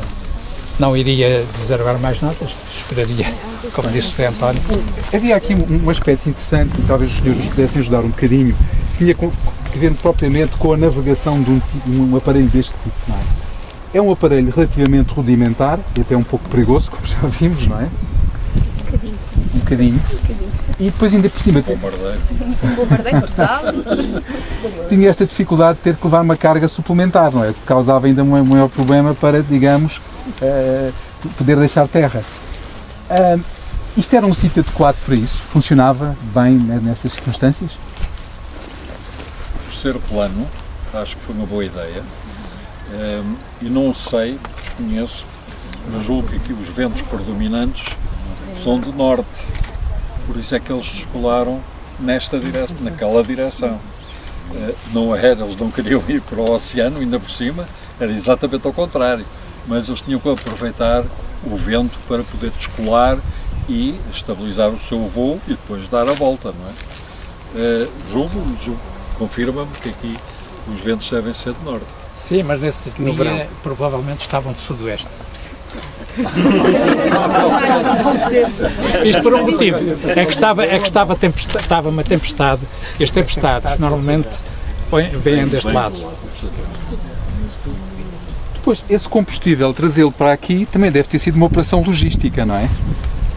não iria dizer agora mais nada, esperaria, como disse o António. Havia aqui um, um aspecto interessante e talvez os senhores nos pudessem ajudar um bocadinho, que tinha que ver propriamente com a navegação de um, um aparelho deste tipo. Não é? é um aparelho relativamente rudimentar e até um pouco perigoso, como já vimos, não é? Um bocadinho. E depois ainda por cima Um bombardeio marçal. tinha esta dificuldade de ter que levar uma carga suplementar, não é? Que causava ainda um maior problema para, digamos, eh, poder deixar terra. Ah, isto era um sítio adequado para isso? Funcionava bem nessas circunstâncias? por ser plano, acho que foi uma boa ideia. Ehm, e não sei, desconheço, mas julgo que aqui os ventos predominantes são do norte. Por isso é que eles descolaram nesta direção, naquela direção. Eh, não era, eles não queriam ir para o oceano, ainda por cima, era exatamente ao contrário. Mas eles tinham que aproveitar o vento para poder descolar e estabilizar o seu voo e depois dar a volta, não é? Eh, julgo, julgo confirma-me que aqui os ventos devem ser de norte. Sim, mas nesse No dia verão. provavelmente estavam de sudoeste. Isto por um motivo. É que estava, é que estava, tempesta- estava uma tempestade. E as tempestades normalmente vêm deste lado. Depois, esse combustível, trazê-lo para aqui, também deve ter sido uma operação logística, não é?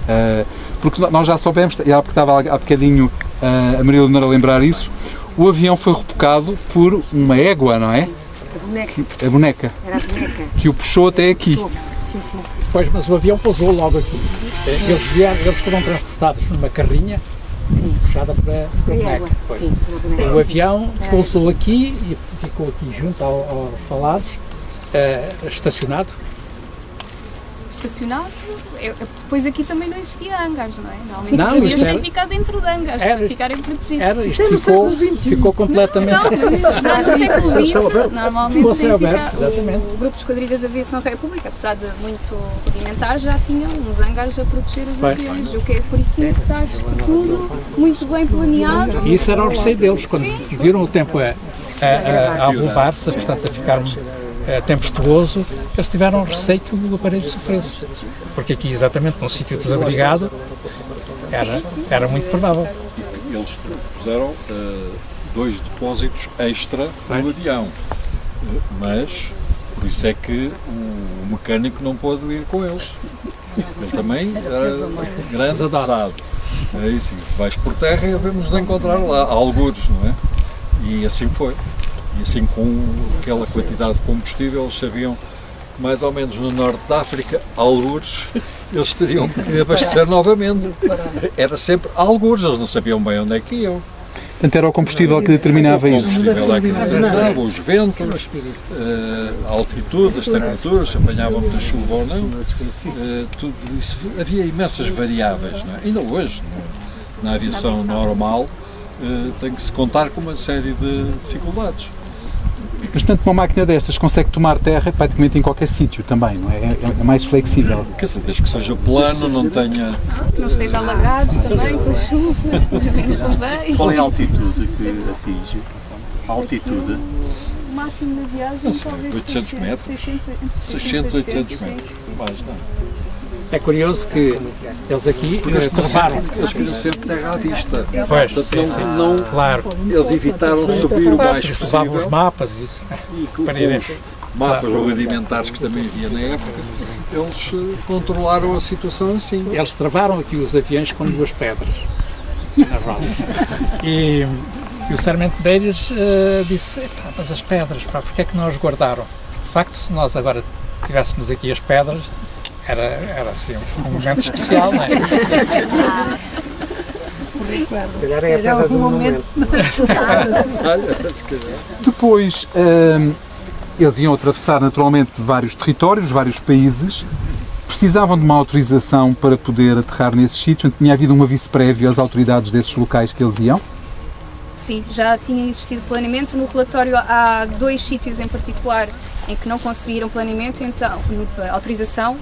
Ah, porque nós já soubemos, e há porque estava há bocadinho ah, a Maria Leonora a lembrar isso, o avião foi rebocado por uma égua, não é? A boneca. Que- a boneca, Era a boneca. que o puxou até aqui. Sim, sim. Pois, mas o avião pousou logo aqui. Eles, vieram, eles foram transportados numa carrinha puxada para, para a boneca. Sim, boneca. O avião É. pousou aqui e ficou aqui junto ao- aos falados, eh, estacionado. Estacionado, eu- pois aqui também não existia hangares, não é? Normalmente Não, os aviões têm ficado dentro de hangares Era para ficarem protegidos. Era, isto ficou, ficou completamente. Não, já no século XX, normalmente tem aberto, ficado- exatamente. o Grupo de Esquadrilhas de Aviação República, apesar de muito rudimentar, já tinham uns hangares a proteger os Bem. aviões, o que é por isso tinha que estar isto tudo muito bem planeado. E isso era o receio deles, quando viram o tempo a, a, a, a avolumar-se, portanto a ficar eh, tempestuoso, eles tiveram receio que o aparelho sofresse. Porque aqui, exatamente num sítio desabrigado, era, era muito provável. Eles puseram eh, dois depósitos extra no avião. Eh, mas, por isso é que o mecânico não pôde ir com eles. Ele também era grande, pesado. É isso, vais por terra e havemos de encontrar lá algures, não é? E assim foi. E assim com aquela quantidade de combustível, eles sabiam que mais ou menos no norte da África, algures, eles teriam que abastecer novamente. Era sempre algures, eles não sabiam bem onde é que iam. Portanto, era o combustível que determinava o isso. combustível é que determinava, os ventos, eh, a altitude, as temperaturas, se apanhavam muita chuva ou não, eh, tudo isso, havia imensas variáveis. Não é? Ainda hoje, no- na aviação normal, eh, tem que se contar com uma série de dificuldades. Mas, portanto, uma máquina destas consegue tomar terra praticamente em qualquer sítio também, não é? É, é mais flexível. Quer dizer, desde que seja plano, não tenha. Não esteja alagado também com as chuvas, também. Qual é a altitude que atinge? A altitude? O máximo na viagem talvez 800 metros? 600, entre 600, 800 sim, metros. Mais não. É curioso que eles aqui eh, eles sempre- eles queriam sempre terra à vista. Pois, Portanto, sim, não, sim. não- Claro. Eles evitaram subir o mais eles possível. os mapas, isso. E com, Para irem. mapas Claro. rudimentares que também havia na época, eles eh, controlaram a situação assim. Eles travaram aqui os aviões com duas pedras nas rodas. E, e o Sarmento Beiras eh, disse, "Epá, mas as pedras, pá, porque é que não as guardaram? De facto, se nós agora tivéssemos aqui as pedras, era, era assim um, um momento especial, não é? calhar é a Era pedra do momento se. Depois, hum, eles iam atravessar naturalmente vários territórios, vários países, precisavam de uma autorização para poder aterrar nesses sítios, tinha havido um aviso prévio às autoridades desses locais que eles iam. Sim, já tinha existido planeamento. No relatório há dois sítios em particular em que não conseguiram planeamento, então, autorização,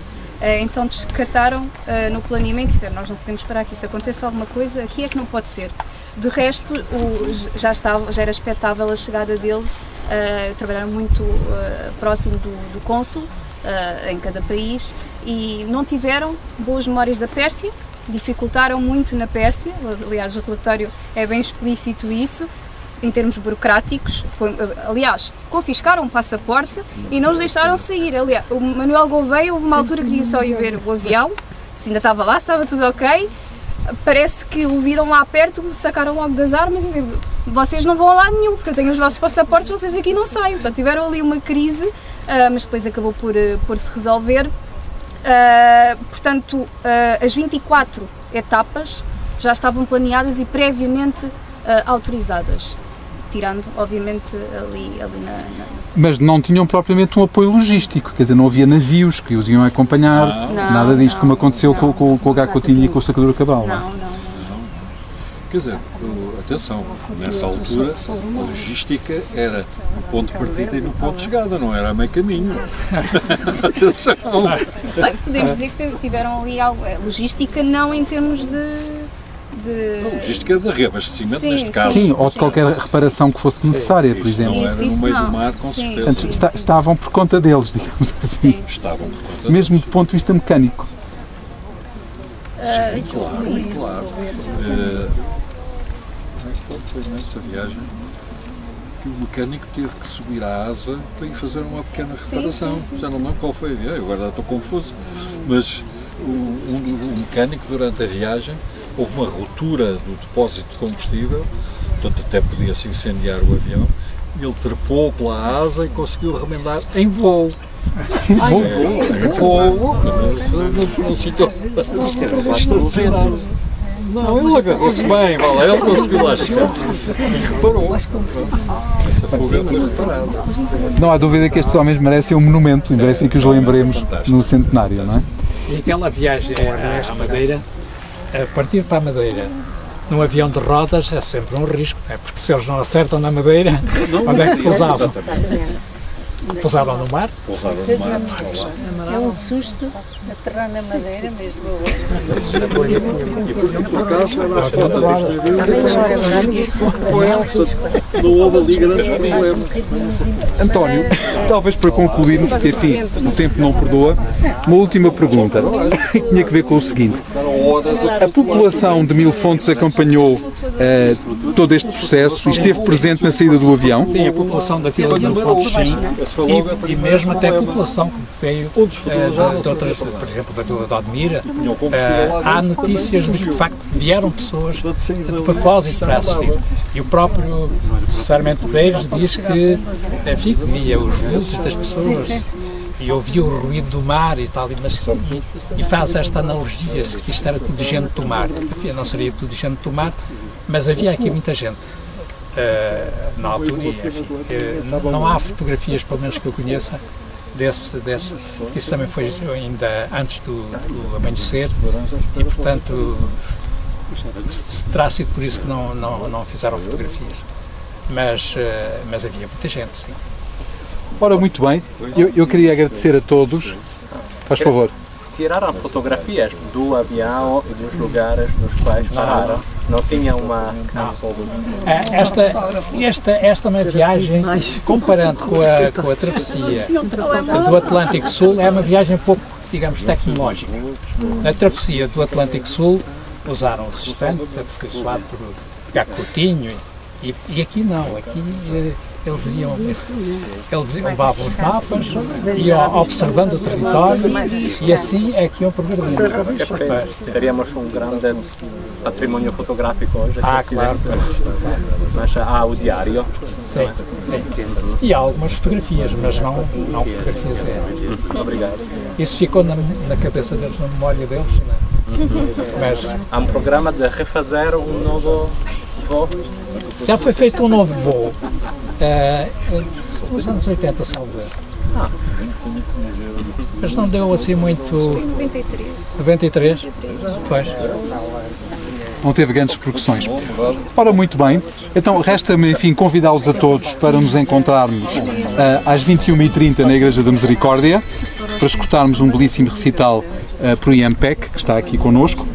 então descartaram eh, no planeamento disseram, nós não podemos esperar que isso aconteça alguma coisa, aqui é que não pode ser. De resto, o- já, estava, já era expectável a chegada deles, eh, trabalharam muito eh, próximo do, do cônsul eh, em cada país e não tiveram boas memórias da Pérsia, dificultaram muito na Pérsia, aliás o relatório é bem explícito isso, em termos burocráticos, foi, aliás, confiscaram o passaporte e não os deixaram sair. Aliás, o Manuel Gouveia houve uma altura que queria só ir ver o avião, se ainda estava lá, estava tudo ok. Parece que o viram lá perto, sacaram logo das armas e disseram, vocês não vão lado nenhum, porque eu tenho os vossos passaportes, vocês aqui não saem. Portanto, tiveram ali uma crise, ah, mas depois acabou por, eh, por se resolver. Uh, portanto, as 24 etapas já estavam planeadas e previamente autorizadas, tirando, obviamente, ali, ali na, na- Mas não tinham propriamente um apoio logístico, quer dizer, não havia navios que os iam acompanhar, Não. nada disto, Não, como aconteceu não. com, com, com o H. Coutinho e com o Sacadura Cabal. Não, não. Quer dizer, atenção, nessa altura a logística era no ponto de partida e no ponto de chegada, não era a meio caminho. atenção! Bem, podemos dizer que tiveram ali algo, eh, logística não em termos de... de... A logística de reabastecimento, Sim, neste caso. Sim, ou de qualquer reparação que fosse necessária, por Isto não exemplo. era Isso, no isso meio não. do mar, com Sim, certeza. Portanto, esta- estavam por conta deles, digamos assim. Estavam por conta Mesmo do ponto de vista mecânico. Ah, Sim, claro, sim. claro. Eh, como é que foi nessa viagem? Que o mecânico teve que subir à asa para ir fazer uma pequena reparação. sim, sim. Já não lembro qual foi a viagem, agora estou confuso. Mas o, um, o mecânico, durante a viagem, houve uma ruptura do depósito de combustível, portanto até podia-se incendiar o avião. Ele trepou pela asa e conseguiu remendar em voo. Em voo? Em voo. Num sítio estacionado. Não, ele agarrou-se bem, vale, ele conseguiu lá chegar. E reparou. Essa fuga foi reparada. Não há dúvida que estes homens merecem um monumento e merecem que os lembremos no centenário, não é? E aquela viagem à Madeira, a partir para a Madeira, num avião de rodas é sempre um risco, não é? porque se eles não acertam na Madeira, onde é que pousavam? Pousaram no mar? Pousaram no mar. É um susto aterrar na madeira mesmo. E por acaso era as fotos disto não houve ali grandes problemas. António, talvez para concluirmos, porque enfim, o tempo não perdoa, uma última pergunta. Tinha que ver com o seguinte. A população de Mil Fontes acompanhou eh, todo este processo e esteve presente na saída do avião? Sim, a população da Vila de Fontes, sim. E, e mesmo até a população que veio eh, de, de outras, por exemplo, da Vila de Odmira, eh, há notícias de que, de facto, vieram pessoas de propósito para assistir. E o próprio Sarmento Beires diz que, enfim, que via os vultos das pessoas e ouvia o ruído do mar e tal, e, mas, e, e faz esta analogia, se isto era tudo gente do mar. Enfim, não seria tudo gente do mar, mas havia aqui muita gente. Eh, na altura, e, enfim, eh, não, não há fotografias, pelo menos que eu conheça, desse, desse porque isso também foi ainda antes do, do amanhecer, e portanto se- terá sido por isso que não, não, não fizeram fotografias. Mas, eh, mas havia muita gente, sim. Ora, muito bem. Eu, eu queria agradecer a todos. Faz favor. Tiraram fotografias do avião e dos lugares nos quais pararam. Não tinha uma Eh, Esta, esta, esta é uma viagem, comparando com a, com a travessia do Atlântico Sul, é uma viagem pouco digamos, tecnológica. Na travessia do Atlântico Sul usaram o sextante, aperfeiçoado por Gago Coutinho, e, e aqui não, aqui eh, eles iam, eles levavam os mapas, iam observando o território e assim é que iam progredindo. Teríamos um grande patrimônio fotográfico hoje. Ah, claro. Mas há o diário. Sim, sim. E há algumas fotografias, mas não, não fotografias é. Obrigado. Isso ficou na, na cabeça deles, na memória deles, né? mas Há um programa de refazer um novo. Já foi feito um novo voo. eh, nos anos 80, salvo. Ah. Mas não deu assim muito. 93. 93? Pois. não teve grandes repercussões. Ora, muito bem, então resta-me, enfim, convidá-los a todos para nos encontrarmos ah, às 21h30 na Igreja da Misericórdia, para escutarmos um belíssimo recital ah, por IMPEC, que está aqui connosco.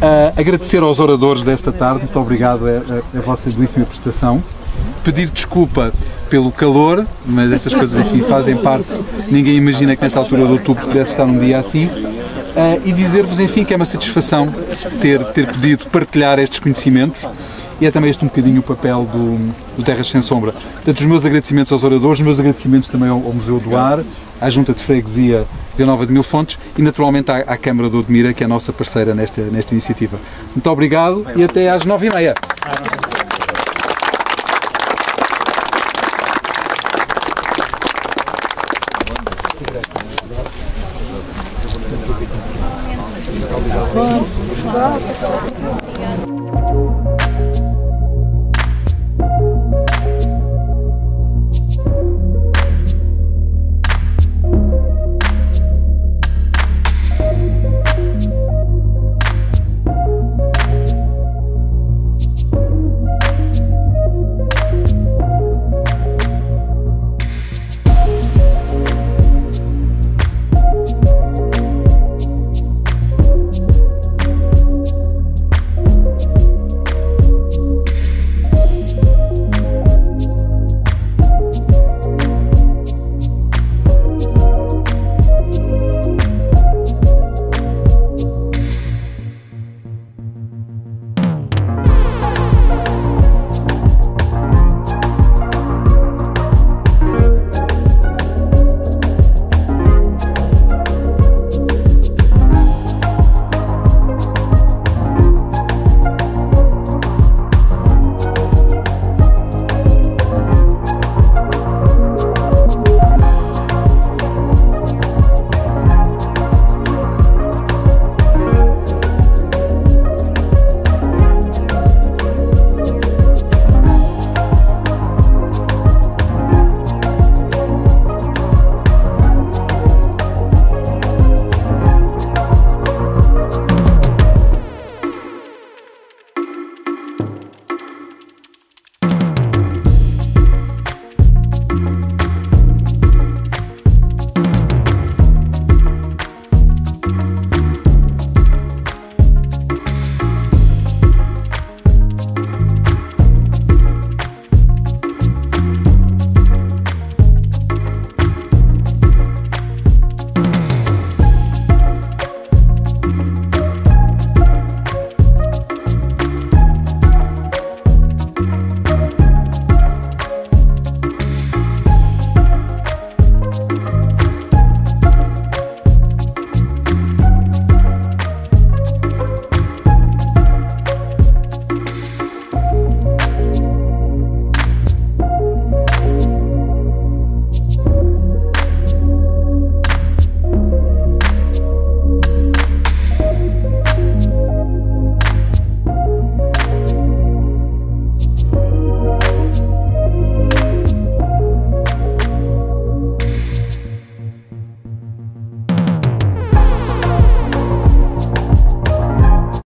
Ah, agradecer aos oradores desta tarde, muito obrigado a, a, a vossa belíssima prestação. Pedir desculpa pelo calor, mas estas coisas, enfim, fazem parte. Ninguém imagina que nesta altura de outubro pudesse estar um dia assim. Ah, e dizer-vos, enfim, que é uma satisfação ter, ter podido partilhar estes conhecimentos e é também este um bocadinho o papel do, do Terras Sem Sombra. Portanto, os meus agradecimentos aos oradores, os meus agradecimentos também ao, ao Museu do Ar, à Junta de Freguesia Vila Nova de Mil Fontes e naturalmente à, à Câmara de Odmira, que é a nossa parceira nesta, nesta iniciativa. Muito obrigado e até às nove e meia. Vamos. Vamos. bom.